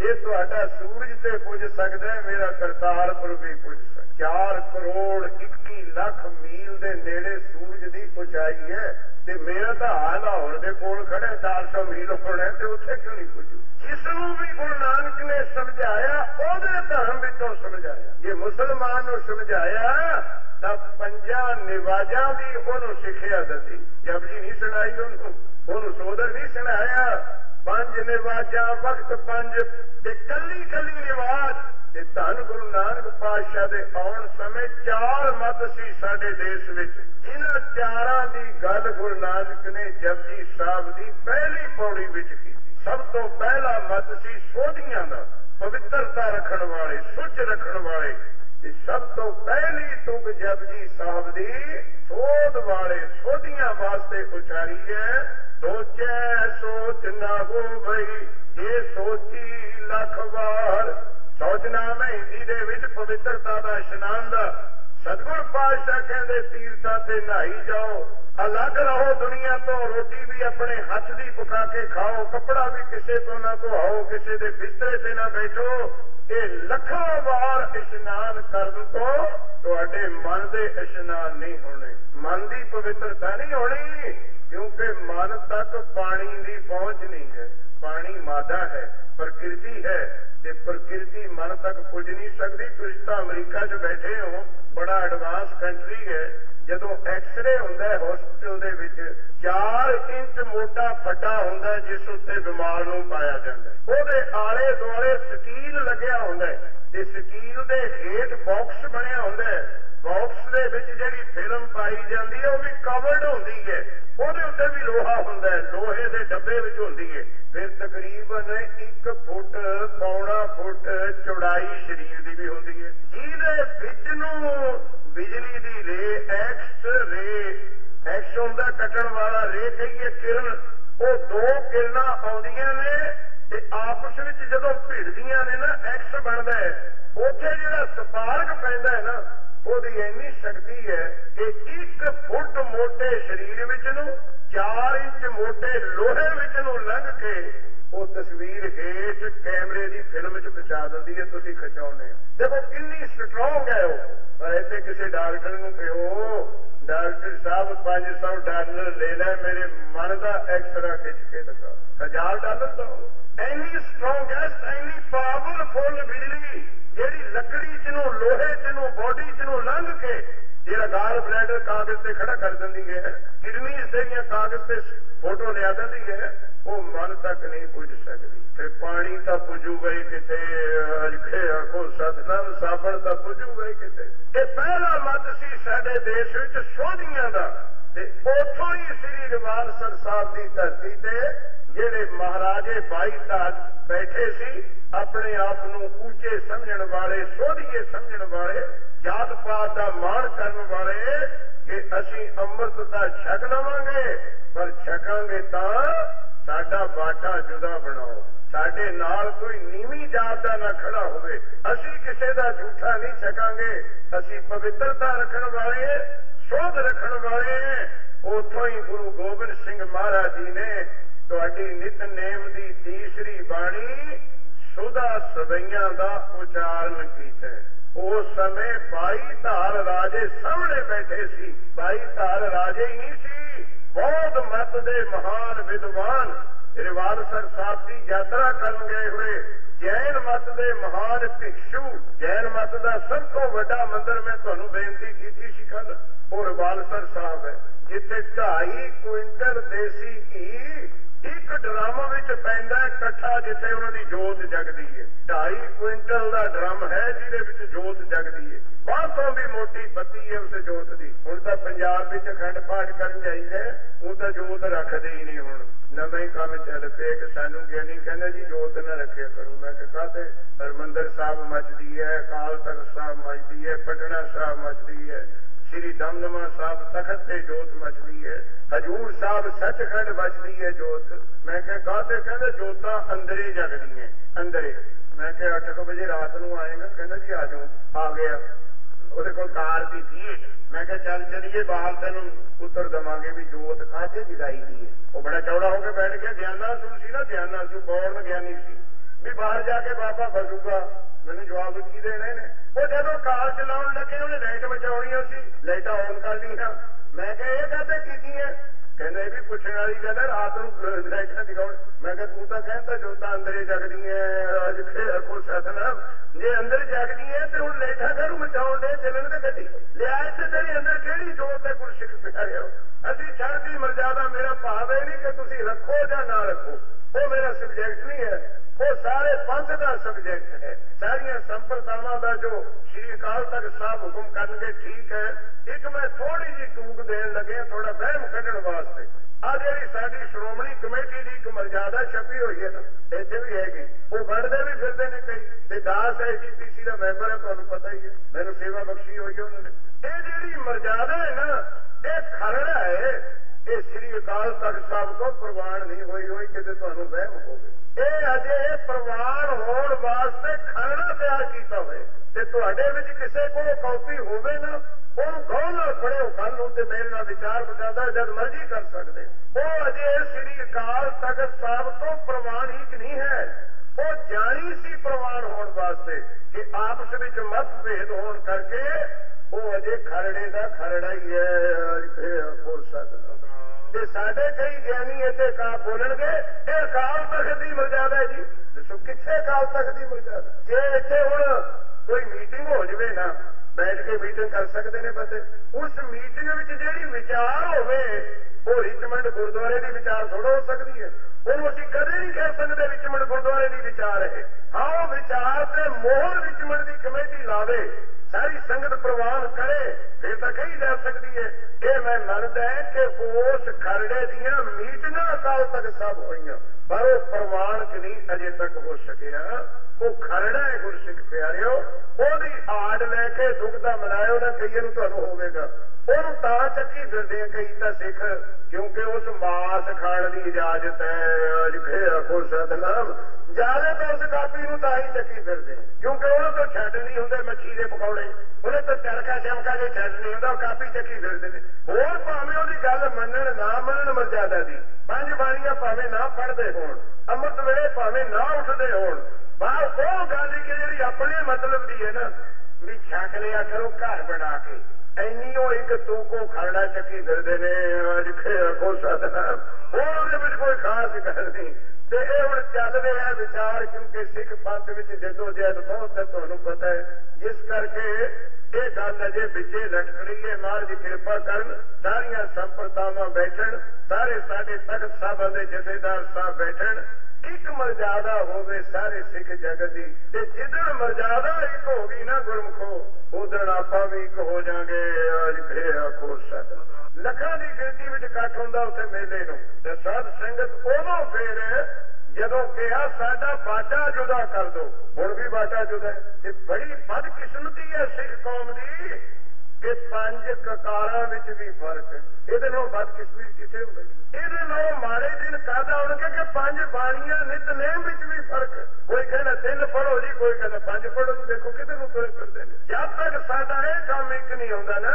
ਜੇ ਤੁਹਾਡਾ ਸੂਰਜ ਤੇ ਪੁੱਜ ਸਕਦਾ ਹੈ, ਮੇਰਾ ਕਰਤਾਰਪੁਰ ਵੀ ਪੁੱਜ ਸਕਦਾ 4 ਕਰੋੜ 21 ਲੱਖ ਮੀਲ ਦੇ ਨੇੜੇ ਸੂਰਜ ਦੀ ਉਚਾਈ ਹੈ ਤੇ ਮੇਰਾ ਤਾਂ ਹਾਲ ਲਾਹੌਰ ਦੇ ਕੋਲ ਖੜਾ 400 ਮੀਲ ਹੋਣਾ ਤੇ ਉੱਥੇ ਕਿਉਂ ਨਹੀਂ ਪੁੱਜੂ? ਜਿਸ ਨੂੰ ਵੀ ਗੁਰੂ ਨਾਨਕ ਨੇ ਸਮਝਾਇਆ, ਉਹਦੇ ਧਰਮ ਵਿੱਚੋਂ ਸਮਝਾਇਆ। ਜੇ ਮੁਸਲਮਾਨ ਨੂੰ ਸਮਝਾਇਆ, ਤਾਂ ਪੰਜਾਂ ਨਿਵਾਜਾਂ ਦੀ ਉਹਨੂੰ ਸਿੱਖਿਆ ਦਿੱਤੀ। ਜਪਜੀ ਨਹੀਂ ਸੁਣਾਈ ਉਹਨੂੰ ਉਹਨੂੰ ਸੋਦਰ ਨਹੀਂ ਸੁਣਾਇਆ। ਪੰਜ ਨਿਵਾਜਾਂ ਵਕਤ ਪੰਜ ਤੇ ਕੱਲੀ ਕੱਲੀ ਨਿਵਾਜ ਤੇ ਧੰਨ ਗੁਰੂ ਨਾਨਕ ਪਾਤਸ਼ਾਹ ਦੇ ਆਉਣ ਸਮੇਂ ਚਾਰ ਮਤ ਸੀ ਸਾਡੇ ਦੇਸ਼ ਵਿੱਚ। ਜਿਨ੍ਹਾਂ ਚਾਰਾਂ ਦੀ ਗੱਲ ਗੁਰੂ ਨਾਨਕ ਨੇ ਜਪਜੀ ਸਾਹਿਬ ਦੀ ਪਹਿਲੀ ਪੌੜੀ ਵਿੱਚ ਕੀਤੀ। ਸਭ ਤੋਂ ਪਹਿਲਾ ਮਤ ਸੀ ਸੋਧੀਆਂ ਦਾ, ਪਵਿੱਤਰਤਾ ਰੱਖਣ ਵਾਲੇ, ਸੁੱਚ ਰੱਖਣ ਵਾਲੇ। ਤੇ ਸਭ ਤੋਂ ਪਹਿਲੀ ਤੁਗ ਜਪਜੀ ਸਾਹਿਬ ਦੀ ਸੋਧ ਵਾਲੇ, ਸੋਧੀਆਂ ਵਾਸਤੇ ਉਚਾਰੀ ਹੈ ਸੋਚੈ, ਸੋਚ ਨਾ ਹੋਵਈ, ਜੇ ਸੋਚੀ ਲੱਖ ਵਾਰ। ਸੋਚਣਾ ਮੈਂ ਦੇ ਵਿੱਚ ਪਵਿੱਤਰਤਾ ਦਾ ਇਸ਼ਨਾਨ ਦਾ। ਸਤਿਗੁਰ ਪਾਤਸ਼ਾਹ ਕਹਿੰਦੇ, ਤੀਰਥਾਂ ਤੇ ਨਹਾਈ ਜਾਓ, ਅਲੱਗ ਰਹੋ ਦੁਨੀਆ ਤੋਂ, ਰੋਟੀ ਵੀ ਆਪਣੇ ਹੱਥ ਦੀ ਪਕਾ ਕੇ ਖਾਓ, ਕੱਪੜਾ ਵੀ ਕਿਸੇ ਤੋਂ ਨਾ ਧੋਓ ਕਿਸੇ ਦੇ ਬਿਸਤਰੇ ਤੇ ਨਾ ਬੈਠੋ। ਇਹ ਲੱਖਾਂ ਵਾਰ ਇਸ਼ਨਾਨ ਕਰਨ ਤੋਂ ਤੁਹਾਡੇ ਮਨ ਦੇ ਇਸ਼ਨਾਨ ਨਹੀਂ ਹੋਣੇ। ਮਨ ਦੀ ਪਵਿੱਤਰਤਾ ਨਹੀਂ ਹੋਣੀ। ਕਿਉਂਕਿ ਮਨ ਤੱਕ ਪਾਣੀ ਦੀ ਪਹੁੰਚ ਨਹੀਂ ਹੈ। ਪਾਣੀ ਮਾਦਾ ਹੈ, ਪ੍ਰਕਿਰਤੀ ਹੈ। ਤੇ ਪ੍ਰਕਿਰਤੀ ਮਨ ਤੱਕ ਪੁੱਜ ਨਹੀਂ ਸਕਦੀ, ਤੁਸੀਂ ਤਾਂ ਅਮਰੀਕਾ 'ਚ ਬੈਠੇ ਹੋ, ਬੜਾ ਐਡਵਾਂਸ ਕੰਟਰੀ ਹੈ। ਜਦੋਂ ਐਕਸ-ਰੇ ਹੁੰਦਾ ਹੈ ਹਸਪੀਟਲ ਦੇ ਵਿੱਚ 4 ਇੰਚ ਮੋਟਾ ਫੱਟਾ ਹੁੰਦਾ ਜਿਸ ਉੱਤੇ ਬਿਮਾਰ ਨੂੰ ਪਾਇਆ ਜਾਂਦਾ ਉਹਦੇ ਆਲੇ ਦੁਆਲੇ ਸਟੀਲ ਲੱਗਿਆ ਹੁੰਦਾ ਤੇ ਸਟੀਲ ਦੇ ਹੇਠ ਬਾਕਸ ਬਣਿਆ ਹੁੰਦਾ ਬਾਕਸ ਦੇ ਵਿੱਚ ਜਿਹੜੀ ਫਿਲਮ ਪਾਈ ਜਾਂਦੀ ਹੈ, ਉਹ ਵੀ ਕਵਰਡ ਹੁੰਦੀ ਹੈ। ਉਹਦੇ ਉੱਤੇ ਵੀ ਲੋਹਾ ਹੁੰਦਾ ਹੈ, ਲੋਹੇ ਦੇ ਡੱਬੇ ਵਿੱਚ ਹੁੰਦੀ ਹੈ। ਫਿਰ ਤਕਰੀਬਨ 1 ਫੁੱਟ, ਪੌਣਾ ਫੁੱਟ ਚੌੜਾਈ ਸਰੀਰ ਦੀ ਵੀ ਹੁੰਦੀ ਹੈ। ਜਿਹਦੇ ਵਿੱਚ ਨੂੰ ਬਿਜਲੀ ਦੀ ਰੇ, ਐਕਸ ਰੇ, ਐਕਸ ਹੁੰਦਾ ਕੱਟਣ ਵਾਲਾ ਰੇ ਕਹੀਏ ਕਿਰਨ, ਉਹ ਦੋ ਕਿਰਨਾਂ ਆਉਂਦੀਆਂ ਨੇ ਤੇ ਆਪਸ ਵਿੱਚ ਜਦੋਂ ਭਿੜਦੀਆਂ ਨੇ ਨਾ, ਐਕਸ ਬਣਦਾ ਹੈ। ਉੱਥੇ ਜਿਹੜਾ ਸਪਾਰਕ ਪੈਂਦਾ ਹੈ ਨਾ ਉਹਦੀ ਇੰਨੀ ਸ਼ਕਤੀ ਹੈ ਕਿ 1 ਫੁੱਟ ਮੋਟੇ ਸਰੀਰ ਵਿੱਚ ਨੂੰ 4 ਇੰਚ ਮੋਟੇ ਲੋਹੇ ਵਿੱਚ ਨੂੰ ਲੰਘ ਕੇ ਉਹ ਤਸਵੀਰ ਹੇਠ ਕੈਮਰੇ ਦੀ ਫਿਲਮ 'ਚ ਪਹੁੰਚਾ ਦਿੰਦੀ ਹੈ, ਤੁਸੀਂ ਖਿਚਾਉਨੇ ਦੇਖੋ ਕਿੰਨੀ ਸਟਰੋਂਗ ਹੈ ਉਹ। ਪਰ ਇੱਥੇ ਕਿਸੇ ਡਾਕਟਰ ਨੂੰ ਕਹੋ, ਡਾਕਟਰ ਸਾਹਿਬ 500 ਡਾਲਰ ਲੈ ਲੈ, ਮੇਰੇ ਮਨ ਦਾ ਐਕਸਰਾ ਖਿੱਚ ਕੇ ਦਿਖਾ। 1000 ਡਾਲਰ ਦੋ ਐਨੀ ਸਟਰੋਂਗੈਸਟ ਐਨੀ ਪਾਵਰਫੁਲ ਬਿਜਲੀ। ਜਿਹੜੀ ਲੱਕੜੀ 'ਚ ਲੋਹੇ 'ਚ ਬੋਡੀ 'ਚ ਲੰਘ ਕੇ ਜਿਹੜਾ ਗਾਲ ਬਲੈਡਰ ਕਾਗਜ਼ ਤੇ ਖੜਾ ਕਰ ਦਿੰਦੀ ਹੈ ਕਿਡਨੀਜ਼ ਜਿਹੜੀਆਂ ਕਾਗਜ਼ ਤੇ ਫੋਟੋ ਲਿਆ ਦਿੰਦੀ ਹੈ, ਉਹ ਮਨ ਤੱਕ ਨਹੀਂ ਪੁੱਜ ਸਕਦੀ। ਤੇ ਪਾਣੀ ਤਾਂ ਪੁੱਜੂਗਾ ਹੀ ਕਿਤੇ ਅਜਖੇ ਆਖੋ ਸਤਨਾਮ, ਸਾਬਣ ਤਾਂ ਪੁੱਜੂਗਾ ਹੀ ਕਿਤੇ। ਇਹ ਪਹਿਲਾ ਮਤ ਸੀ ਸਾਡੇ ਦੇਸ਼ ਵਿੱਚ ਸੋਧੀਆਂ ਦਾ। ਤੇ ਉਥੋਂ ਹੀ ਸ੍ਰੀ ਰਵਾਲਸਰ ਸਾਹਿਬ ਦੀ ਧਰਤੀ ਤੇ ਜਿਹੜੇ ਮਹਾਰਾਜੇ ਬਾਈ ਤਾਜ ਬੈਠੇ ਸੀ, ਆਪਣੇ ਆਪ ਨੂੰ ਉੱਚੇ ਸਮਝਣ ਵਾਲੇ, ਸੋਧੀਏ ਸਮਝਣ ਵਾਲੇ, ਜਾਤ ਪਾਤ ਦਾ ਮਾਣ ਕਰਨ ਵਾਲੇ ਕਿ ਅਸੀਂ ਅੰਮ੍ਰਿਤ ਦਾ ਛਕ ਲਵਾਂਗੇ। ਪਰ ਛਕਾਂਗੇ ਤਾਂ ਸਾਡਾ ਬਾਟਾ ਜੁਦਾ ਬਣਾਓ। ਸਾਡੇ ਨਾਲ ਕੋਈ ਨੀਵੀਂ ਜਾਤ ਦਾ ਨਾ ਖੜਾ ਹੋਵੇ। ਅਸੀਂ ਕਿਸੇ ਦਾ ਝੂਠਾ ਨਹੀਂ ਛਕਾਂਗੇ। ਅਸੀਂ ਪਵਿੱਤਰਤਾ ਰੱਖਣ ਵਾਲੇ, ਸੋਧ ਰੱਖਣ ਵਾਲੇ। ਉਥੋਂ ਹੀ ਗੁਰੂ ਗੋਬਿੰਦ ਸਿੰਘ ਮਹਾਰਾਜ ਜੀ ਨੇ ਤੁਹਾਡੀ ਨਿਤਨੇਮ ਦੀ ਤੀਸਰੀ ਬਾਣੀ ਸੁਦਾ ਸਵਈਆਂ ਦਾ ਉਚਾਰਨ ਕੀਤਾ ਉਸ ਸਮੇਂ ਬਾਈ ਧਾਰ ਰਾਜੇ ਸਾਹਮਣੇ ਬੈਠੇ ਸੀ। ਬਾਈ ਧਾਰ ਰਾਜੇ ਹੀ ਨਹੀਂ ਸੀ ਬਹੁਤ ਮਤ ਦੇ ਮਹਾਨ ਵਿਦਵਾਨ ਰਿਵਾਲਸਰ ਸਾਹਿਬ ਦੀ ਯਾਤਰਾ ਕਰਨ ਗਏ ਹੋਏ। ਜੈਨ ਮਤ ਦੇ ਮਹਾਨ ਭਿਕਸ਼ੂ, ਜੈਨ ਮਤ ਦਾ ਸਭ ਤੋਂ ਵੱਡਾ ਮੰਦਿਰ ਮੈਂ ਤੁਹਾਨੂੰ ਬੇਨਤੀ ਕੀਤੀ ਸੀ ਕੱਲ, ਉਹ ਰਿਵਾਲਸਰ ਸਾਹਿਬ ਹੈ, ਜਿੱਥੇ 2.5 ਕੁਇੰਟਲ ਦੇਸੀ ਘੀ ਇੱਕ ਡਰਮ ਵਿੱਚ ਪੈਂਦਾ ਇਕੱਠਾ ਜਿੱਥੇ ਉਹਨਾਂ ਦੀ ਜੋਤ ਜਗਦੀ ਹੈ। 2.5 ਕੁਇੰਟਲ ਦਾ ਡਰਮ ਹੈ ਜਿਹਦੇ ਵਿੱਚ ਜੋਤ ਜਗਦੀ ਹੈ। ਬਾਹਰੋਂ ਵੀ ਮੋਟੀ ਬੱਤੀ ਹੈ ਉਸ ਜੋਤ ਦੀ। ਹੁਣ ਤਾਂ ਪੰਜਾਬ ਵਿੱਚ ਅਖੰਡ ਪਾਠ ਕਰਨ ਜਾਈਦਾ ਉਹ ਤਾਂ ਜੋਤ ਰੱਖਦੇ ਹੀ ਨਹੀਂ ਹੁਣ। ਨਵੇਂ ਕੰਮ ਚੱਲ ਪਏ ਕਿ ਸਾਨੂੰ ਗਿਆਨੀ ਕਹਿੰਦਾ ਜੀ ਜੋਤ ਨਾ ਰੱਖਿਆ ਕਰੋ। ਮੈਂ ਕਿ ਕਾਤੇ ਹਰਮੰਦਰ ਸਾਹਿਬ ਮੱਚਦੀ ਹੈ ਕਾਲ ਤਖਤ ਸਾਹਿਬ ਮੱਚਦੀ ਹੈ, ਪਟਨਾ ਸਾਹਿਬ ਮੱਚਦੀ ਹੈ। ਸ੍ਰੀ ਦਮਦਮਾ ਸਾਹਿਬ ਤਖਤ ਤੇ ਜੋਤ ਮਚਦੀ ਹੈ। ਹਜੂਰ ਸਾਹਿਬ ਸੱਚਖੰਡ ਮਚਦੀ ਹੈ ਜੋਤ। ਮੈਂ ਕਿਹਾ, ਕਾਹਤੇ? ਕਹਿੰਦੇ ਜੋਤਾਂ ਅੰਦਰੇ ਜਗਦੀਆਂ ਅੰਦਰੇ। ਮੈਂ ਕਿਹਾ 8 ਵਜੇ ਰਾਤ ਨੂੰ ਆਏਗਾ। ਕਹਿੰਦਾ ਜੀ, ਆ ਜਾਓ। ਆ ਗਿਆ। ਉਹਦੇ ਕੋਲ ਕਾਰ ਦੀ ਫੀਟ ਮੈਂ ਕਿਹਾ, ਚੱਲ ਚਲੀਏ, ਬਾਹਰ ਤੈਨੂੰ ਉੱਤਰ ਦਵਾਂਗੇ ਵੀ ਜੋਤ ਕਾਹਤੇ ਜਗਾਈ ਦੀ ਹੈ। ਉਹ ਬੜਾ ਚੌੜਾ ਹੋ ਕੇ ਬੈਠ ਗਿਆ। ਗਿਆਨਾ ਸੁਣ ਸੀ ਨਾ, ਗਿਆਨਾ ਸੂ ਬੌਰਨ ਗਿਆਨੀ ਸੀ। ਵੀ ਬਾਹਰ ਜਾ ਕੇ ਬਾਬਾ ਫਸੂਗਾ। ਮੈਨੂੰ ਜਵਾਬ ਕੀ ਦੇਣੇ ਨੇ? ਉਹ ਜਦੋਂ ਕਾਰ ਚਲਾਉਣ ਲੱਗੇ, ਉਹਨੇ ਲਾਈਟ ਬਚਾਉਣੀਆਂ ਸੀ। ਲਾਈਟਾਂ ਔਨ ਕਰ ਲਈਆਂ। ਮੈਂ ਕਿਹਾ, ਇਹ ਕਾਹਤੇ ਕੀਤੀਆਂ ਕਹਿੰਦਾ ਇਹ ਵੀ ਪੁੱਛਣ ਵਾਲੀ ਗੱਲ ਹੈ ਰਾਤ ਨੂੰ ਲਾਈਟਾਂ ਦਿਖਾਉਣ ਮੈਂ ਕਿਹਾ, ਤੂੰ ਤਾਂ ਕਹਿੰਦਾ ਜੋਤਾਂ ਅੰਦਰੇ ਜਗਦੀਆਂ ਅੱਜ ਫੇਰ ਅਖੋ ਸਤਨਾਮ। ਜੇ ਅੰਦਰ ਜਗਦੀਆਂ ਤੇ ਹੁਣ ਲਾਈਟਾਂ ਘਰੋਂ ਮਚਾਉਣ ਦੇ? ਚੱਲਣ ਤੇ ਗੱਡੀ। ਲਿਆ ਇੱਥੇ ਤੇਰੀ ਅੰਦਰ ਕਿਹੜੀ ਜੋਤ ਹੈ ਗੁਰਸਿੱਖ ਪਿਆਰਿਓ? ਅਸੀਂ ਚੜ੍ਹਦੀ ਮਰਜ਼ਾਦਾ, ਮੇਰਾ ਭਾਵ ਇਹ ਨਹੀਂ ਕਿ ਤੁਸੀਂ ਰੱਖੋ ਜਾਂ ਨਾ ਰੱਖੋ। ਉਹ ਮੇਰਾ ਸਬਜੈਕਟ ਨਹੀਂ ਹੈ ਉਹ ਸਾਰੇ ਪੰਥ ਦਾ ਸਬਜੈਕਟ ਹੈ। ਸਾਰੀਆਂ ਸੰਪਰਦਾਵਾਂ ਦਾ ਜੋ ਸ੍ਰੀ ਅਕਾਲ ਤਖਤ ਸਾਹਿਬ ਹੁਕਮ ਕਰਨਗੇ, ਠੀਕ ਹੈ। ਇੱਕ ਮੈਂ ਥੋੜੀ ਜੀ ਟੂਕ ਦੇਣ ਲੱਗਿਆ ਥੋੜਾ ਵਹਿਮ ਕੱਢਣ ਵਾਸਤੇ। ਆ ਜਿਹੜੀ ਸਾਡੀ ਸ਼੍ਰੋਮਣੀ ਕਮੇਟੀ ਦੀ ਇੱਕ ਮਰਜ਼ਾਦਾ ਛਪੀ ਹੋਈ ਹੈ ਨਾ, ਇੱਥੇ ਵੀ ਹੈਗੀ। ਉਹ ਵੰਡਦੇ ਵੀ ਫਿਰਦੇ ਨੇ ਕਈ, ਤੇ ਦਾਸ ਐਜੀਪੀਸੀ ਦਾ ਮੈਂਬਰ ਹੈ, ਤੁਹਾਨੂੰ ਪਤਾ ਹੀ ਹੈ। ਮੈਨੂੰ ਸੇਵਾ ਬਖਸ਼ੀ ਹੋਈ ਹੈ ਉਹਨਾਂ ਨੇ। ਇਹ ਜਿਹੜੀ ਮਰਜ਼ਾਦਾ ਹੈ ਨਾ, ਇਹ ਖਰੜਾ ਹੈ। ਇਹ ਸ੍ਰੀ ਅਕਾਲ ਤਖਤ ਸਾਹਿਬ ਤੋਂ ਪ੍ਰਵਾਨ ਨਹੀਂ ਹੋਈ ਹੋਈ, ਕਿਤੇ ਤੁਹਾਨੂੰ ਵਹਿਮ ਹੋਵੇ। ਇਹ ਅਜੇ ਪ੍ਰਵਾਨ ਹੋਣ ਵਾਸਤੇ ਖਰੜਾ ਤਿਆਰ ਕੀਤਾ ਹੋਵੇ ਤੇ ਤੁਹਾਡੇ ਵਿੱਚ ਕਿਸੇ ਕੋਲ ਕਾਪੀ ਹੋਵੇ ਨਾ ਉਹਨੂੰ ਗੌਰ ਨਾਲ ਪੜਿਓ ਕੱਲ ਨੂੰ ਤੇ ਮੇਰੇ ਨਾਲ ਵਿਚਾਰ ਵਟਾਂਦਰਾ ਜਦ ਮਰਜ਼ੀ ਕਰ ਸਕਦੇ। ਉਹ ਅਜੇ ਸ੍ਰੀ ਅਕਾਲ ਤਖਤ ਸਾਹਿਬ ਤੋਂ ਪ੍ਰਵਾਨ ਹੀ ਨਹੀਂ ਹੈ? ਉਹ ਜਾਣੀ ਸੀ ਪ੍ਰਵਾਨ ਹੋਣ ਵਾਸਤੇ ਕਿ ਆਪਸ ਵਿੱਚ ਮਤਭੇਦ ਹੋਣ ਕਰਕੇ ਉਹ ਅਜੇ ਖਰੜੇ ਦਾ ਖਰੜਾ ਹੀ ਹੈ ਫੇਰ ਹੋ ਸਕਦਾ ਤੇ ਸਾਡੇ ਕਈ ਗਿਆਨੀ ਇੱਥੇ ਕਾ ਬੋਲਣਗੇ, ਇਹ ਅਕਾਲ ਤਖਤ ਦੀ ਮਰਜ਼ਾਦਾ ਜੀ। ਦੱਸੋ ਕਿੱਥੇ ਅਕਾਲ ਤਖਤ ਦੀ ਮਰਜ਼ਾਦਾ? ਜੇ ਇੱਥੇ ਹੁਣ ਕੋਈ ਮੀਟਿੰਗ ਹੋ ਜਵੇ ਨਾ, ਬੈਠ ਕੇ ਮੀਟਿੰਗ ਕਰ ਸਕਦੇ ਨੇ ਬੰਦੇ। ਉਸ ਮੀਟਿੰਗ ਵਿੱਚ ਜਿਹੜੀ ਵਿਚਾਰ ਹੋਵੇ, ਉਹ ਰਿਚਮੰਡ ਗੁਰਦੁਆਰੇ ਦੀ ਵਿਚਾਰ ਥੋੜਾ ਹੋ ਸਕਦੀ ਹੈ। ਉਹਨੂੰ ਅਸੀਂ ਕਦੇ ਨਹੀਂ ਕਹਿ ਸਕਦੇ ਰਿਚਮੰਡ ਗੁਰਦੁਆਰੇ ਦੀ ਵਿਚਾਰ ਹੈ ਹਾਂ ਉਹ ਵਿਚਾਰ ਤੇ ਮੋਹਰ ਰਿਚਮੰਡ ਦੀ ਕਮੇਟੀ ਲਾਵੇ ਸਾਰੀ ਸੰਗਤ ਪ੍ਰਵਾਨ ਕਰੇ, ਫਿਰ ਤਾਂ ਕਹੀ ਜਾ ਸਕਦੀ ਹੈ ਕਿ ਮੈਂ ਮੰਨਦਾ ਕਿ ਉਸ ਖਰੜੇ ਦੀਆਂ ਮੀਟਿੰਗਾਂ ਅਕਾਲ ਤੱਕ ਸਭ ਹੋਈਆਂ, ਪਰ ਉਹ ਪ੍ਰਵਾਨਕ ਨਹੀਂ ਅਜੇ ਤੱਕ ਹੋ ਸਕਿਆ। ਉਹ ਖਰੜਾ ਹੈ ਗੁਰਸਿੱਖ ਪਿਆਰਿਓ, ਉਹਦੀ ਆੜ ਲੈ ਕੇ ਦੁੱਖ ਦਾ ਮਨਾਇਓ ਨਾ ਕਈਆਂ ਨੂੰ ਤੁਹਾਨੂੰ ਹੋਵੇਗਾ। ਉਹਨੂੰ ਤਾਂ ਚੱਕੀ ਫਿਰਦੇ ਆ ਕਈ ਤਾਂ ਸਿੱਖ, ਕਿਉਂਕਿ ਉਸ ਮਾਸ ਖਾਣ ਦੀ ਇਜਾਜ਼ਤ ਹੈ, ਅੱਜ ਫੇਰ ਸਤਨਾਮ। ਜ਼ਿਆਦਾ ਉਸ ਕਾਪੀ ਨੂੰ ਤਾਂ ਹੀ ਚੱਕੀ ਫਿਰਦੇ ਕਿਉਂਕਿ ਉਹਨਾਂ ਤੋਂ ਛੱਡ ਨਹੀਂ ਹੁੰਦੇ ਮੱਛੀ ਦੇ ਪਕੌੜੇ। ਉਹਨੇ ਤਾਂ ਤੜਕਾ ਚਮਕਾ ਕੇ ਛੱਡ ਨਹੀਂ ਹੁੰਦਾ, ਉਹ ਕਾਪੀ ਚੱਕੀ ਫਿਰਦੇ ਨੇ। ਹੋਰ ਭਾਵੇਂ ਉਹਦੀ ਗੱਲ ਮੰਨਣ, ਨਾ ਮੰਨਣ ਮਰਜ਼ਾਦਾ ਦੀ। ਪੰਜ ਬਾਣੀਆਂ ਭਾਵੇਂ ਨਾ ਪੜਦੇ ਹੋਣ, ਅੰਮ੍ਰਿਤ ਵੇਲੇ ਭਾਵੇਂ ਨਾ ਉੱਠਦੇ ਹੋਣ ਬਾਹਰ ਉਹ ਗੱਲ ਕਿ ਜਿਹੜੀ ਆਪਣੇ ਮਤਲਬ ਦੀ ਹੈ ਨਾ, ਵੀ ਛੱਕ ਲਿਆ ਕਰੋ ਘਰ ਬਣਾ ਕੇ। ਐਨੀ ਉਹ ਇੱਕ ਤੂਕੋ ਖਰੜਾ ਚੱਕੀ ਫਿਰਦੇ ਨੇ, ਅੱਜ ਕੋ ਸਤਨਾਮ। ਉਹਦੇ ਵਿੱਚ ਕੋਈ ਖਾਸ ਗੱਲ ਨਹੀਂ। ਤੇ ਇਹ ਹੁਣ ਚੱਲ ਰਿਹਾ ਵਿਚਾਰ, ਕਿਉਂਕਿ ਸਿੱਖ ਪੰਥ ਵਿੱਚ ਜਦੋਂ ਜਹਿਦ ਬਹੁਤ ਹੈ, ਤੁਹਾਨੂੰ ਪਤਾ ਹੈ, ਜਿਸ ਕਰਕੇ ਇਹ ਗੱਲ ਅਜੇ ਵਿੱਚੇ ਲਟਕ ਰਹੀ ਹੈ। ਮਹਾਰਾਜ ਕਿਰਪਾ ਕਰਨ, ਸਾਰੀਆਂ ਸੰਪਰਦਾਵਾਂ ਬੈਠਣ, ਸਾਰੇ ਸਾਡੇ ਤਖਤ ਸਾਹਿਬਾਂ ਦੇ ਜਥੇਦਾਰ ਸਾਹਿਬ ਬੈਠਣ ਇੱਕ ਮਰਜ਼ਾਦਾ ਹੋਵੇ ਸਾਰੇ ਸਿੱਖ ਜਗਤ ਦੀ, ਤੇ ਜਿੱਦਣ ਮਰਜ਼ਾਦਾ ਇੱਕ ਹੋ ਗਈ ਨਾ ਗੁਰਮਖੋ ਉਦਣ ਆਪਾਂ ਵੀ ਇੱਕ ਹੋ ਜਾਾਂਗੇ ਅੱਜ ਫੇਰ ਆਖੋ ਸਤ ਲੱਖਾਂ ਦੀ ਗਿਣਤੀ ਵਿੱਚ ਇਕੱਠ ਹੁੰਦਾ ਉੱਥੇ ਮੇਲੇ ਨੂੰ, ਤੇ ਸਾਧ ਸੰਗਤ ਉਦੋਂ ਫੇਰ ਜਦੋਂ ਕਿਹਾ, ਸਾਡਾ ਬਾਟਾ ਜੁਦਾ ਕਰ ਦੋ। ਹੁਣ ਵੀ ਬਾਟਾ ਜੁਦਾ ਤੇ ਬੜੀ ਬਦਕਿਸਮਤੀ ਹੈ ਸਿੱਖ ਕੌਮ ਦੀ। ਕਿ ਪੰਜ ਕਕਾਰਾਂ ਵਿੱਚ ਵੀ ਫ਼ਰਕ ਹੈ। ਇਹਦੇ ਨਾਲ ਬਦਕਿਸਮਤੀ ਕਿੱਥੇ ਹੋਵੇਗੀ ਇਹਦੇ ਨਾਲ ਮਾੜੇ ਦਿਨ ਕਾਦਾ ਹੋਣਗੇ ਕਿ ਪੰਜ ਬਾਣੀਆਂ ਨਿਤਨੇਮ ਵਿੱਚ ਵੀ ਫ਼ਰਕ ਕੋਈ ਕਹਿੰਦਾ ਤਿੰਨ ਪੜੋ ਜੀ, ਕੋਈ ਕਹਿੰਦਾ ਪੰਜ ਪੜੋ ਜੀ। ਦੇਖੋ ਕਿਤੇ ਨੂੰ ਤੁਰੇ ਫਿਰਦੇ ਨੇ। ਜਦ ਤੱਕ ਸਾਡਾ ਇਹ ਕੰਮ ਇੱਕ ਨਹੀਂ ਹੁੰਦਾ ਨਾ,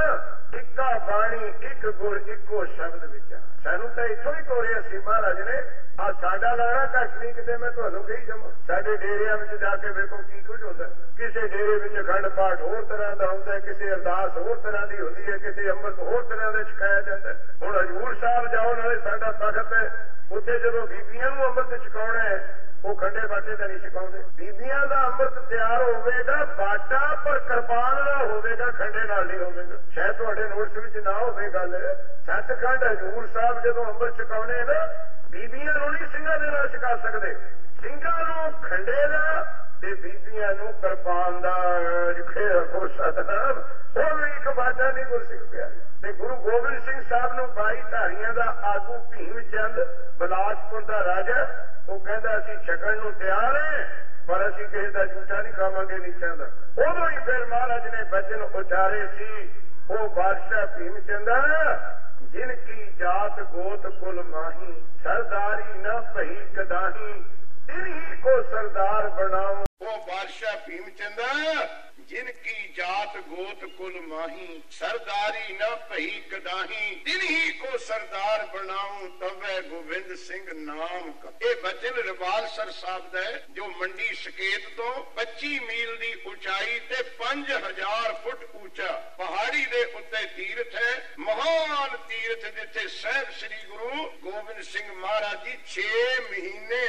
ਇੱਕਾ ਬਾਣੀ, ਇੱਕ ਗੁਰ ਇੱਕੋ ਸ਼ਬਦ ਵਿੱਚ ਸਾਨੂੰ ਤਾਂ ਇੱਥੋਂ ਹੀ ਤੋਰਿਆ ਸੀ ਮਹਾਰਾਜ ਨੇ। ਆ ਸਾਡਾ ਲਾਣਾ ਘੱਟ ਨਹੀਂ ਕਿਤੇ ਮੈਂ ਤੁਹਾਨੂੰ ਕਹੀ ਜਾਵਾਂ। ਸਾਡੇ ਡੇਰਿਆਂ ਵਿੱਚ ਜਾ ਕੇ ਵੇਖੋ ਕੀ ਕੁਝ ਹੁੰਦਾ। ਕਿਸੇ ਡੇਰੇ ਵਿੱਚ ਅਖੰਡ ਪਾਠ ਹੋਰ ਤਰ੍ਹਾਂ ਦਾ ਹੁੰਦਾ ਕਿਸੇ ਅਰਦਾਸ ਹੋਰ ਤਰ੍ਹਾਂ ਦੀ ਹੁੰਦੀ ਹੈ, ਕਿਸੇ ਅੰਮ੍ਰਿਤ ਹੋਰ ਤਰ੍ਹਾਂ ਦਾ ਛਕਾਇਆ ਜਾਂਦਾ ਹੁਣ ਹਜੂਰ ਸਾਹਿਬ ਜਾਓ, ਨਾਲੇ ਸਾਡਾ ਤਖਤ ਹੈ। ਉੱਥੇ ਜਦੋਂ ਬੀਬੀਆਂ ਨੂੰ ਅੰਮ੍ਰਿਤ ਛਕਾਉਣਾ ਹੈ, ਉਹ ਖੰਡੇ ਬਾਟੇ ਤਾਂ ਨਹੀਂ ਛਕਾਉਂਦੇ। ਬੀਬੀਆਂ ਦਾ ਅੰਮ੍ਰਿਤ ਤਿਆਰ ਹੋਵੇਗਾ, ਬਾਟਾ ਪਰ ਕਿਰਪਾਨ ਨਾਲ ਹੋਵੇਗਾ, ਖੰਡੇ ਨਾਲ ਨਹੀਂ ਹੋਵੇਗਾ। ਸ਼ਾਇਦ ਤੁਹਾਡੇ ਨੋਟਸ ਵਿੱਚ ਨਾ ਹੋਵੇ ਗੱਲ। ਸੱਚਖੰਡ ਹਜੂਰ ਸਾਹਿਬ ਜਦੋਂ ਅੰਮ੍ਰਿਤ ਛਕਾਉਣੇ ਨਾ ਬੀਬੀਆਂ ਨੂੰ ਨਹੀਂ ਸਿੰਘਾਂ ਦੇ ਨਾਲ ਛਕਾ ਸਕਦੇ। ਸਿੰਘਾਂ ਨੂੰ ਖੰਡੇ ਦਾ ਤੇ ਬੀਬੀਆਂ ਨੂੰ ਕਿਰਪਾਨ ਦਾ ਲਿਖੇ ਰੱਖੋ ਸਤਨਾਮ। ਉਹ ਵੀ ਇੱਕ ਬਾਟਾ ਨਹੀਂ ਗੁਰਸਿੱਖ ਪਿਆ। ਤੇ ਗੁਰੂ ਗੋਬਿੰਦ ਸਿੰਘ ਸਾਹਿਬ ਨੂੰ ਬਾਈ ਧਾਰੀਆਂ ਦਾ ਆਗੂ ਭੀਮ ਚੰਦ, ਬਲਾਸਪੁਰ ਦਾ ਰਾਜਾ, ਉਹ ਕਹਿੰਦਾ ਅਸੀਂ ਛਕਣ ਨੂੰ ਤਿਆਰ ਹੈ, ਪਰ ਅਸੀਂ ਕਿਸੇ ਦਾ ਝੂਠਾ ਨਹੀਂ ਖਾਵਾਂਗੇ ਨਹੀਂ ਦਾ। ਉਦੋਂ ਹੀ ਫਿਰ ਮਹਾਰਾਜ ਨੇ ਬਚਨ ਉਚਾਰੇ ਸੀ, ਉਹ ਬਾਦਸ਼ਾਹ ਭੀਮ ਚੰਦ ਜਿਨ ਕੀ ਜਾਤ ਗੋਤ ਕੁਲ ਮਾਹੀ ਸਰਦਾਰੀ ਨਾ ਭਈ ਕਦਾਹੀ। ਤਿਨਹੀ ਕੋ ਸਰਦਾਰ ਬਣਾਉ ਉਹ ਬਾਦਸ਼ਾਹ ਭੀਮ ਚੰਦਾ ਜਿਨ ਕੀ ਜਾਤ ਗੋਤ ਕੁਲ ਮਾਹੀ ਸਰਦਾਰੀ ਨਾ ਭਈ ਕਦਾਹੀ ਤਿਨਹੀ ਕੋ ਸਰਦਾਰ ਬਣਾਉ ਤਵੇ ਗੋਬਿੰਦ ਸਿੰਘ ਨਾਮ ਕਾ ਇਹ ਬਚਨ ਰਵਾਲਸਰ ਸਾਹਿਬ ਦਾ ਹੈ ਜੋ ਮੰਡੀ ਸਕੇਤ ਤੋਂ 25 ਮੀਲ ਦੀ ਉਚਾਈ ਤੇ 5000 ਫੁੱਟ ਉੱਚਾ ਪਹਾੜੀ ਦੇ ਉੱਤੇ ਤੀਰਥ ਹੈ ਮਹਾਨ ਤੀਰਥ ਜਿੱਥੇ ਸਹਿਬ ਸ੍ਰੀ ਗੁਰੂ ਗੋਬਿੰਦ ਸਿੰਘ ਮਹਾਰਾਜ ਜੀ 6 ਮਹੀਨੇ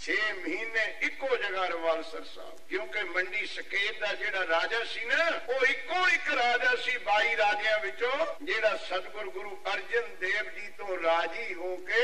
6 ਮਹੀਨੇ ਇੱਕੋ ਜਗ੍ਹਾ ਰਵਾਲਸਰ ਸਾਹਿਬ, ਕਿਉਂਕਿ ਮੰਡੀ ਸਕੇਤ ਦਾ ਜਿਹੜਾ ਰਾਜਾ ਸੀ ਨਾ, ਉਹ ਇੱਕੋ ਇੱਕ ਰਾਜਾ ਸੀ 22 ਰਾਜਿਆਂ ਵਿੱਚੋਂ, ਜਿਹੜਾ ਸਤਗੁਰ ਗੁਰੂ ਅਰਜਨ ਦੇਵ ਜੀ ਤੋਂ ਰਾਜੀ ਹੋ ਕੇ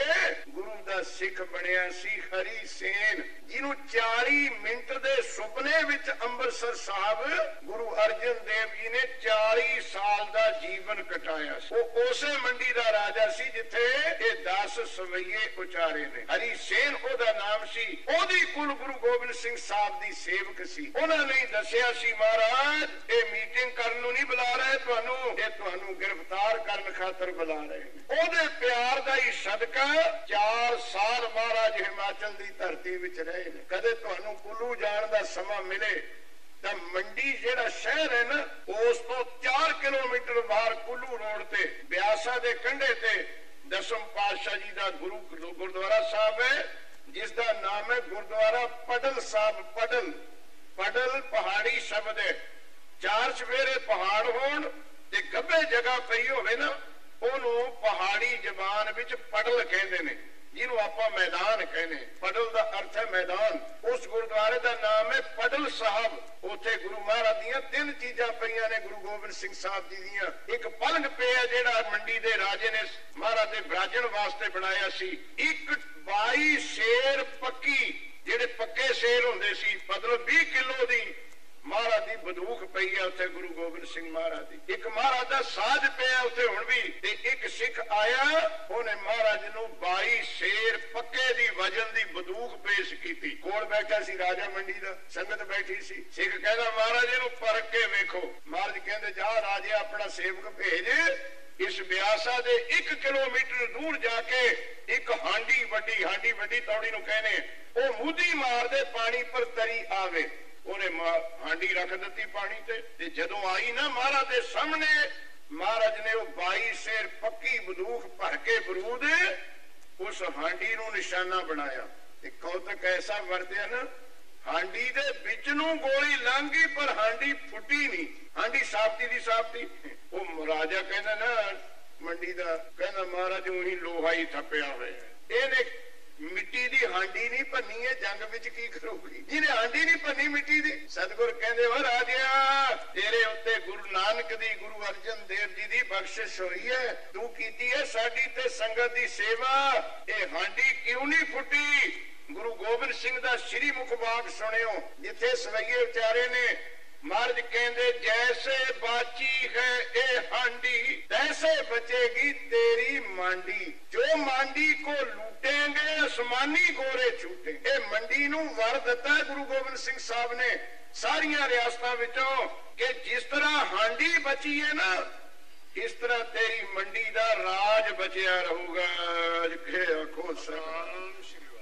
ਗੁਰੂ ਦਾ ਸਿੱਖ ਬਣਿਆ ਸੀ, ਹਰੀ ਸੇਨ, ਜਿਹਨੂੰ 40 ਮਿੰਟ ਦੇ ਸੁਪਨੇ ਵਿੱਚ ਅੰਮ੍ਰਿਤਸਰ ਸਾਹਿਬ ਗੁਰੂ ਅਰਜਨ ਦੇਵ ਜੀ ਨੇ 40 ਸਾਲ ਦਾ ਜੀਵਨ ਕਟਾਇਆ ਸੀ। ਉਹ ਉਸੇ ਮੰਡੀ ਦਾ ਰਾਜਾ ਸੀ ਜਿੱਥੇ ਇਹ 10 ਸਵਈਏ ਉਚਾਰੇ ਨੇ। ਹਰੀ ਸੇਨ ਉਹਦਾ ਨਾਮ ਸੀ, ਉਹਦੀ ਕੁਲ ਗੁਰੂ ਗੋਬਿੰਦ ਸਿੰਘ ਸਾਹਿਬ ਦੀ ਸੇਵਕ ਸੀ। ਉਹਨਾਂ ਨੇ ਦੱਸਿਆ ਸੀ, ਮਹਾਰਾਜ, ਇਹ ਮੀਟਿੰਗ ਕਰਨ ਨੂੰ ਨਹੀਂ ਬੁਲਾ ਰਹੇ ਤੁਹਾਨੂੰ। ਇਹ ਤੁਹਾਨੂੰ ਗ੍ਰਿਫਤਾਰ ਕਰਨ ਖਾਤਰ ਬੁਲਾ ਰਹੇ ਉਹਦੇ ਪਿਆਰ ਦਾ ਹੀ ਸਦਕਾ 4 ਸਾਲ ਮਹਾਰਾਜ ਹਿਮਾਚਲ ਦੀ ਧਰਤੀ ਵਿੱਚ ਰਹੇ ਨੇ। ਕਦੇ ਤੁਹਾਨੂੰ ਕੁੱਲੂ ਜਾਣ ਦਾ ਸਮਾਂ ਮਿਲੇ, ਤਾਂ ਮੰਡੀ ਜਿਹੜਾ ਸ਼ਹਿਰ ਹੈ ਨਾ, ਉਸ ਤੋਂ 4 ਕਿਲੋਮੀਟਰ ਬਾਹਰ ਕੁੱਲੂ ਰੋਡ ਤੇ, ਬਿਆਸਾ ਦੇ ਕੰਢੇ ਤੇ ਦਸਮ ਪਾਤਸ਼ਾਹ ਜੀ ਦਾ ਗੁਰੂ ਗੁਰਦੁਆਰਾ ਸਾਹਿਬ ਹੈ। ਜਿਸ ਦਾ ਨਾਮ ਹੈ ਗੁਰਦੁਆਰਾ ਪਡਲ ਸਾਹਿਬ ਪਡਲ ਪਡਲ ਪਹਾੜੀ ਸ਼ਬਦ ਹੈ। ਚਾਰ ਚਵੇਰੇ ਪਹਾੜ ਹੋਣ ਤੇ ਗੱਭੇ ਜਗ੍ਹਾ ਪਈ ਹੋਵੇ ਨਾ, ਉਹਨੂੰ ਪਹਾੜੀ ਜ਼ਬਾਨ ਵਿੱਚ ਪਡਲ ਕਹਿੰਦੇ ਨੇ। ਜਿਹਨੂੰ ਆਪਾਂ ਮੈਦਾਨ ਕਹਿੰਦੇ ਪਡਲ ਦਾ ਅਰਥ ਹੈ ਮੈਦਾਨ। ਉਸ ਗੁਰਦੁਆਰੇ ਦਾ ਨਾਮ ਹੈ ਪਡਲ ਸਾਹਿਬ। ਉੱਥੇ ਗੁਰੂ ਮਹਾਰਾਜ ਦੀਆਂ ਤਿੰਨ ਚੀਜ਼ਾਂ ਪਈਆਂ ਨੇ, ਗੁਰੂ ਗੋਬਿੰਦ ਸਿੰਘ ਸਾਹਿਬ ਜੀ ਦੀਆਂ। ਇੱਕ ਪਲੰਗ ਪਿਆ ਜਿਹੜਾ ਮੰਡੀ ਦੇ ਰਾਜੇ ਨੇ ਮਹਾਰਾਜ ਦੇ ਬਰਾਜਣ ਵਾਸਤੇ ਬਣਾਇਆ ਸੀ। ਇੱਕ 22 ਸ਼ੇਰ ਪੱਕੀ, ਜਿਹੜੇ ਪੱਕੇ ਸ਼ੇਰ ਹੁੰਦੇ ਸੀ, ਮਤਲਬ 20 ਕਿਲੋ ਦੀ। ਦੀ ਬੰਦੂਕ ਪਈ ਹੈ ਉੱਥੇ ਗੁਰੂ ਗੋਬਿੰਦ ਸਿੰਘ ਮਹਾਰਾਜ ਦੀ। ਇੱਕ ਮਹਾਰਾਜ ਦਾ ਸਾਜ ਪਿਆ ਉੱਥੇ ਹੁਣ ਵੀ ਤੇ ਇੱਕ ਸਿੱਖ ਆਇਆ, ਉਹਨੇ ਮਹਾਰਾਜ ਨੂੰ 22 ਸ਼ੇਰ ਪੱਕੇ ਦੀ ਵਜਨ ਦੀ ਬੰਦੂਕ ਪੇਸ਼ ਕੀਤੀ। ਕੋਲ ਬੈਠਾ ਸੀ ਰਾਜਾ ਮੰਡੀ ਦਾ, ਸੰਗਤ ਬੈਠੀ ਸੀ। ਸਿੱਖ ਕਹਿੰਦਾ, ਮਹਾਰਾਜ, ਇਹਨੂੰ ਪਰਖ ਕੇ ਵੇਖੋ। ਮਹਾਰਾਜ ਕਹਿੰਦੇ, ਜਾ ਰਾਜੇ, ਆਪਣਾ ਸੇਵਕ ਭੇਜ। ਇਸ ਬਿਆਸਾ ਦੇ 1 ਕਿਲੋਮੀਟਰ ਦੂਰ ਜਾ ਕੇ ਇੱਕ ਹਾਂਡੀ ਵੱਡੀ ਹਾਂਡੀ ਵੱਡੀ ਤੌੜੀ ਨੂੰ ਕਹਿੰਦੇ, ਉਹ ਮੂਦੀ ਮਾਰਦੇ, ਪਾਣੀ ਪਰ ਤਰੀ ਆਵੇ। ਉਹਨੇ ਹਾਂਡੀ ਰੱਖ ਦਿੱਤੀ ਪਾਣੀ ਤੇ। ਤੇ ਜਦੋਂ ਆਈ ਨਾ ਮਹਾਰਾਜ ਦੇ ਸਾਹਮਣੇ, ਮਹਾਰਾਜ ਨੇ ਉਹ 22 ਸ਼ੇਰ ਪੱਕੀ ਬੰਦੂਕ ਭਰ ਕੇ ਬਰੂਦ ਉਸ ਹਾਂਡੀ ਨੂੰ ਨਿਸ਼ਾਨਾ ਬਣਾਇਆ। ਤੇ ਕੌਤਕ ਐਸਾ ਵਰਤਿਆ ਨਾ, ਹਾਂਡੀ ਦੇ ਵਿੱਚ ਨੂੰ ਗੋਲੀ ਲੰਘੀ, ਪਰ ਹਾਂਡੀ ਫੁੱਟੀ ਨਹੀਂ। ਹਾਂਡੀ ਸਾਫਤੀ ਦੀ ਸਾਫਤੀ। ਉਹ ਰਾਜਾ ਕਹਿੰਦਾ ਨਾ, ਮੰਡੀ ਦਾ, ਕਹਿੰਦਾ ਮਹਾਰਾਜ ਉਹੀ ਲੋਹਾ ਹੀ ਥੱਪਿਆ ਹੋਇਆ ਇਹਨੇ ਮਿੱਟੀ ਦੀ ਹਾਂਡੀ ਨਹੀਂ ਭੰਨੀ, ਇਹ ਜੰਗ ਵਿੱਚ ਕੀ ਕਰੂਗੀ? ਜਿਹਨੇ ਹਾਂਡੀ ਨਹੀਂ ਭੰਨੀ ਮਿੱਟੀ ਦੀ, ਸਤਿਗੁਰ ਕਹਿੰਦੇ ਹੋ ਰਾਜਿਆ ਤੇਰੇ ਉੱਤੇ ਗੁਰੂ ਨਾਨਕ ਦੀ, ਗੁਰੂ ਅਰਜਨ ਦੇਵ ਜੀ ਦੀ ਬਖਸ਼ਿਸ਼ ਹੋਈ ਹੈ। ਤੂੰ ਕੀਤੀ ਹੈ ਸਾਡੀ ਤੇ ਸੰਗਤ ਦੀ ਸੇਵਾ। ਇਹ ਹਾਂਡੀ ਕਿਉਂ ਨਹੀਂ ਫੁੱਟੀ? ਗੁਰੂ ਗੋਬਿੰਦ ਸਿੰਘ ਦਾ ਸ਼੍ਰੀ ਮੁਖ ਬਾਗ ਸੁਣਿਓ, ਜਿੱਥੇ ਸਵਈਏ ਵਿਚਾਰੇ ਨੇ ਮਹਾਰਾਜ ਕਹਿੰਦੇ, ਜੈਸੇ ਬਾਚੀ ਹੈ ਇਹ ਹਾਂਡੀ, ਤੈਸੇ ਬਚੇਗੀ ਤੇਰੀ ਮਾਂਡੀ। ਜੋ ਮਾਂਡੀ ਕੋ ਲੂਟेंगे ਅਸਮਾਨੀ ਗੋਰੇ ਛੂਟੇ ਇਹ ਮੰਡੀ ਨੂੰ ਵਰ ਦਿੱਤਾ ਗੁਰੂ ਗੋਬਿੰਦ ਸਿੰਘ ਸਾਹਿਬ ਨੇ ਸਾਰੀਆਂ ਰਿਆਸਤਾਂ ਵਿੱਚੋਂ ਕਿ ਜਿਸ ਤਰ੍ਹਾਂ ਹਾਂਡੀ ਬਚੀ ਹੈ ਨਾ, ਇਸ ਤਰ੍ਹਾਂ ਤੇਰੀ ਮੰਡੀ ਦਾ ਰਾਜ ਬਚਿਆ ਰਹੂਗਾ। ਜਿੱਥੇ ਆਖੋ ਸਤਿ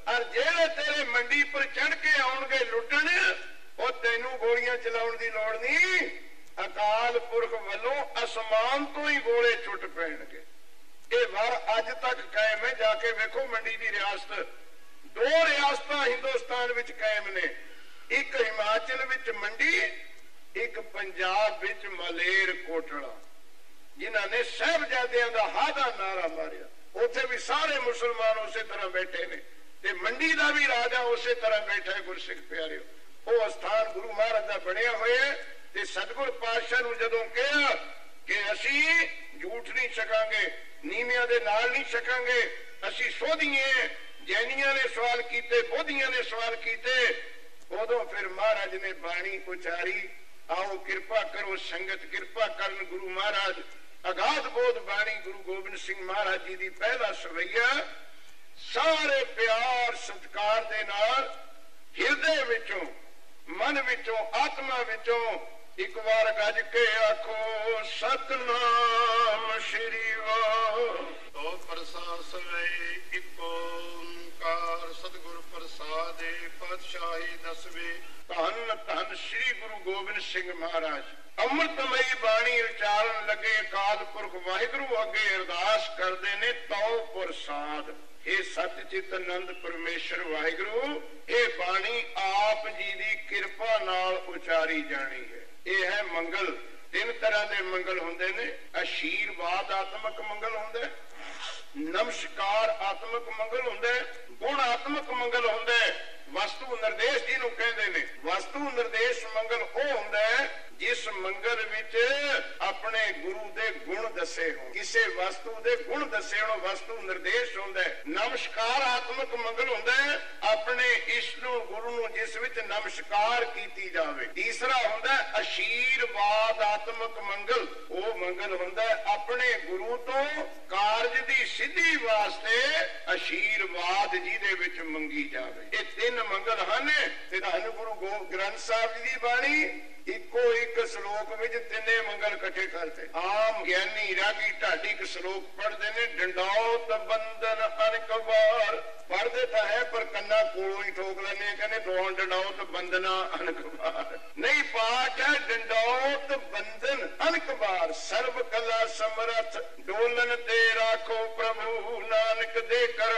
ਔਰ ਜਿਹੜੇ ਤੇਰੇ ਮੰਡੀ ਪਰ ਚੜ ਕੇ ਆਉਣਗੇ ਲੁੱਟਣ ਉਹ ਤੈਨੂੰ ਗੋਲੀਆਂ ਚਲਾਉਣ ਦੀ ਲੋੜ ਨਹੀਂ। ਅਕਾਲ ਪੁਰਖ ਵੱਲੋਂ ਅਸਮਾਨ ਤੋਂ ਹੀ ਗੋਲੇ ਛੁੱਟ ਪੈਣਗੇ। ਇਹ ਵਰ ਅੱਜ ਤੱਕ ਕਾਇਮ ਹੈ। ਜਾ ਕੇ ਵੇਖੋ ਮੰਡੀ ਦੀ ਰਿਆਸਤ। ਦੋ ਰਿਆਸਤਾਂ ਹਿੰਦੁਸਤਾਨ ਵਿੱਚ ਕਾਇਮ ਨੇ। ਇੱਕ ਹਿਮਾਚਲ ਵਿੱਚ ਮੰਡੀ, ਇੱਕ ਪੰਜਾਬ ਵਿੱਚ ਮਲੇਰ ਕੋਟਲਾ। ਜਿਨ੍ਹਾਂ ਨੇ ਸਹਿਬਜ਼ਾਦਿਆਂ ਦਾ ਹਾਦਾ ਨਾਰਾ ਮਾਰਿਆ। ਉੱਥੇ ਵੀ ਸਾਰੇ ਮੁਸਲਮਾਨ ਉਸੇ ਤਰ੍ਹਾਂ ਬੈਠੇ ਨੇ। ਤੇ ਮੰਡੀ ਦਾ ਵੀ ਰਾਜਾ ਉਸੇ ਤਰ੍ਹਾਂ ਬੈਠਾ ਹੈ, ਗੁਰਸਿੱਖ ਪਿਆਰਿਓ। ਉਹ ਸਥਾਨ ਗੁਰੂ ਮਹਾਰਾਜ ਦਾ ਬਣਿਆ ਹੋਇਆ ਤੇ ਸਤਿਗੁਰ ਪਾਤਸ਼ਾਹ ਨੂੰ ਜਦੋਂ ਕਿਹਾ ਕਿ ਅਸੀਂ ਝੂਠ ਨਹੀਂ ਛਕਾਂਗੇ, ਨੀਵਿਆਂ ਦੇ ਨਾਲ ਨਹੀਂ ਛਕਾਂਗੇ, ਅਸੀਂ ਸੋਧੀਏ ਜੈਨੀਆਂ ਨੇ ਸਵਾਲ ਕੀਤੇ, ਬੋਧੀਆਂ ਨੇ ਸਵਾਲ ਕੀਤੇ, ਉਦੋਂ ਫਿਰ ਮਹਾਰਾਜ ਨੇ ਬਾਣੀ ਉਚਾਰੀ, ਆਓ ਕਿਰਪਾ ਕਰੋ ਸੰਗਤ, ਕਿਰਪਾ ਕਰਨ ਗੁਰੂ ਮਹਾਰਾਜ। ਅਗਾਧ ਬੋਧ ਬਾਣੀ ਗੁਰੂ ਗੋਬਿੰਦ ਸਿੰਘ ਮਹਾਰਾਜ ਜੀ ਦੀ ਪਹਿਲਾ ਸਵਈਆ, ਸਾਰੇ ਪਿਆਰ ਸਤਕਾਰ ਦੇ ਨਾਲ ਹਿਰਦੇ ਵਿੱਚੋਂ ਮਨ ਵਿੱਚੋਂ, ਆਤਮਾ ਵਿੱਚੋਂ ਇੱਕ ਵਾਰ ਗੱਜ ਕੇ ਆਖੋ, ਸਤਨਾਮ ਸ਼੍ਰੀ ਵਾਹਿਗੁਰੂ। ਪ੍ਰਸਾਦ ਸਵੇ, ਇੱਕ ਓੰਕਾਰ। ਸਤਿਗੁਰ ਪ੍ਰਸਾਦੇ, ਪਾਤਸ਼ਾਹੀ ਦਸਵੇਂ। ਧੰਨ ਧੰਨ ਸ੍ਰੀ ਗੁਰੂ ਗੋਬਿੰਦ ਸਿੰਘ ਮਹਾਰਾਜ। ਅੰਮ੍ਰਿਤਮਈ ਬਾਣੀ ਉਚਾਰਨ ਲੱਗੇ ਅਕਾਲ ਪੁਰਖ ਵਾਹਿਗੁਰੂ ਅੱਗੇ ਅਰਦਾਸ ਕਰਦੇ ਨੇ, ਤਉ ਪ੍ਰਸਾਦ। ਇਹ ਸੱਚ ਆਨੰਦ ਪਰਮੇਸ਼ਰ ਵਾਹਿਗੁਰੂ, ਇਹ ਬਾਣੀ ਆਪ ਜੀ ਦੀ ਕਿਰਪਾ ਨਾਲ ਉਚਾਰੀ ਜਾਣੀ ਹੈ। ਇਹ ਹੈ ਮੰਗਲ। ਤਿੰਨ ਤਰ੍ਹਾਂ ਦੇ ਮੰਗਲ ਹੁੰਦੇ ਨੇ। ਅਸ਼ੀਰਵਾਦ ਆਤਮਕ ਮੰਗਲ ਹੁੰਦਾ, ਨਮਸਕਾਰ ਆਤਮਕ ਮੰਗਲ ਹੁੰਦਾ, ਗੁਣ ਆਤਮਕ ਮੰਗਲ ਹੁੰਦਾ। ਵਸਤੂ ਨਿਰਦੇਸ਼ ਜਿਹਨੂੰ ਕਹਿੰਦੇ ਨੇ। ਵਸਤੂ ਨਿਰਦੇਸ਼ ਮੰਗਲ ਉਹ ਹੁੰਦਾ ਹੈ ਜਿਸ ਮੰਗਲ ਵਿੱਚ ਆਪਣੇ ਗੁਰੂ ਦੇ ਗੁਣ ਦੱਸੇ ਹੋ ਕਿਸੇ ਵਸਤੂ ਦੇ ਗੁਣ ਦੱਸੇ ਹੋਣ, ਵਸਤੂ ਨਿਰਦੇਸ਼ ਹੁੰਦਾ ਹੈ। ਨਮਸਕਾਰ ਆਤਮਕ ਮੰਗਲ ਹੁੰਦਾ ਹੈ, ਆਪਣੇ ਇਸ਼ਟ ਨੂੰ ਗੁਰੂ ਨੂੰ ਜਿਸ ਵਿੱਚ ਨਮਸਕਾਰ ਕੀਤੀ ਜਾਵੇ। ਤੀਸਰਾ ਹੁੰਦਾ ਅਸ਼ੀਰਵਾਦ ਆਤਮਕ ਮੰਗਲ। ਉਹ ਮੰਗਲ ਹੁੰਦਾ ਆਪਣੇ ਗੁਰੂ ਤੋਂ ਕਾਰਜ ਦੀ ਸਿੱਧੀ ਵਾਸਤੇ ਅਸ਼ੀਰਵਾਦ ਜਿਹਦੇ ਵਿੱਚ ਮੰਗੀ ਜਾਵੇ। ਇਹ ਤਿੰਨ ਮੰਗਲ ਹਨ, ਤੇ ਧੰਨ ਗੁਰੂ ਗੋਬਿੰਦ ਗ੍ਰੰਥ ਸਾਹਿਬ ਜੀ ਦੀ ਬਾਣੀ ਇੱਕੋ ਇੱਕ ਸ਼ਲੋਕ ਵਿੱਚ ਤਿੰਨੇ ਮੰਗਲ ਇਕੱਠੇ ਕਰਦੇ ਆਮ ਗਿਆਨੀ ਰਾਗੀ ਢਾਡੀ ਇੱਕ ਸ਼ਲੋਕ ਪੜ੍ਹਦੇ ਨੇ, ਡੰਡੌਤ ਬੰਦਨ ਅਨਕ ਵਾਰ ਪੜ੍ਹਦੇ ਤਾਂ ਹੈ, ਪਰ ਕੰਨਾ ਕੋਲੋਂ ਹੀ ਠੋਕ ਲੈਣੇ ਕਹਿੰਦੇ ਦੋਹਾਂ ਡੰਡੌਤ ਬੰਦਨਾ ਅਨਕਵਾਰ ਨਹੀਂ, ਪਾਠ ਹੈ, ਡੰਡੌਤ ਬੰਦਨ ਅਨਕ ਸਰਬ ਕਲਾ ਸਮਰਥ, ਡੋਲਨ ਤੇ ਰਾਖੋ ਪ੍ਰਭੂ। ਨਾਨਕ ਦੇ ਕਰ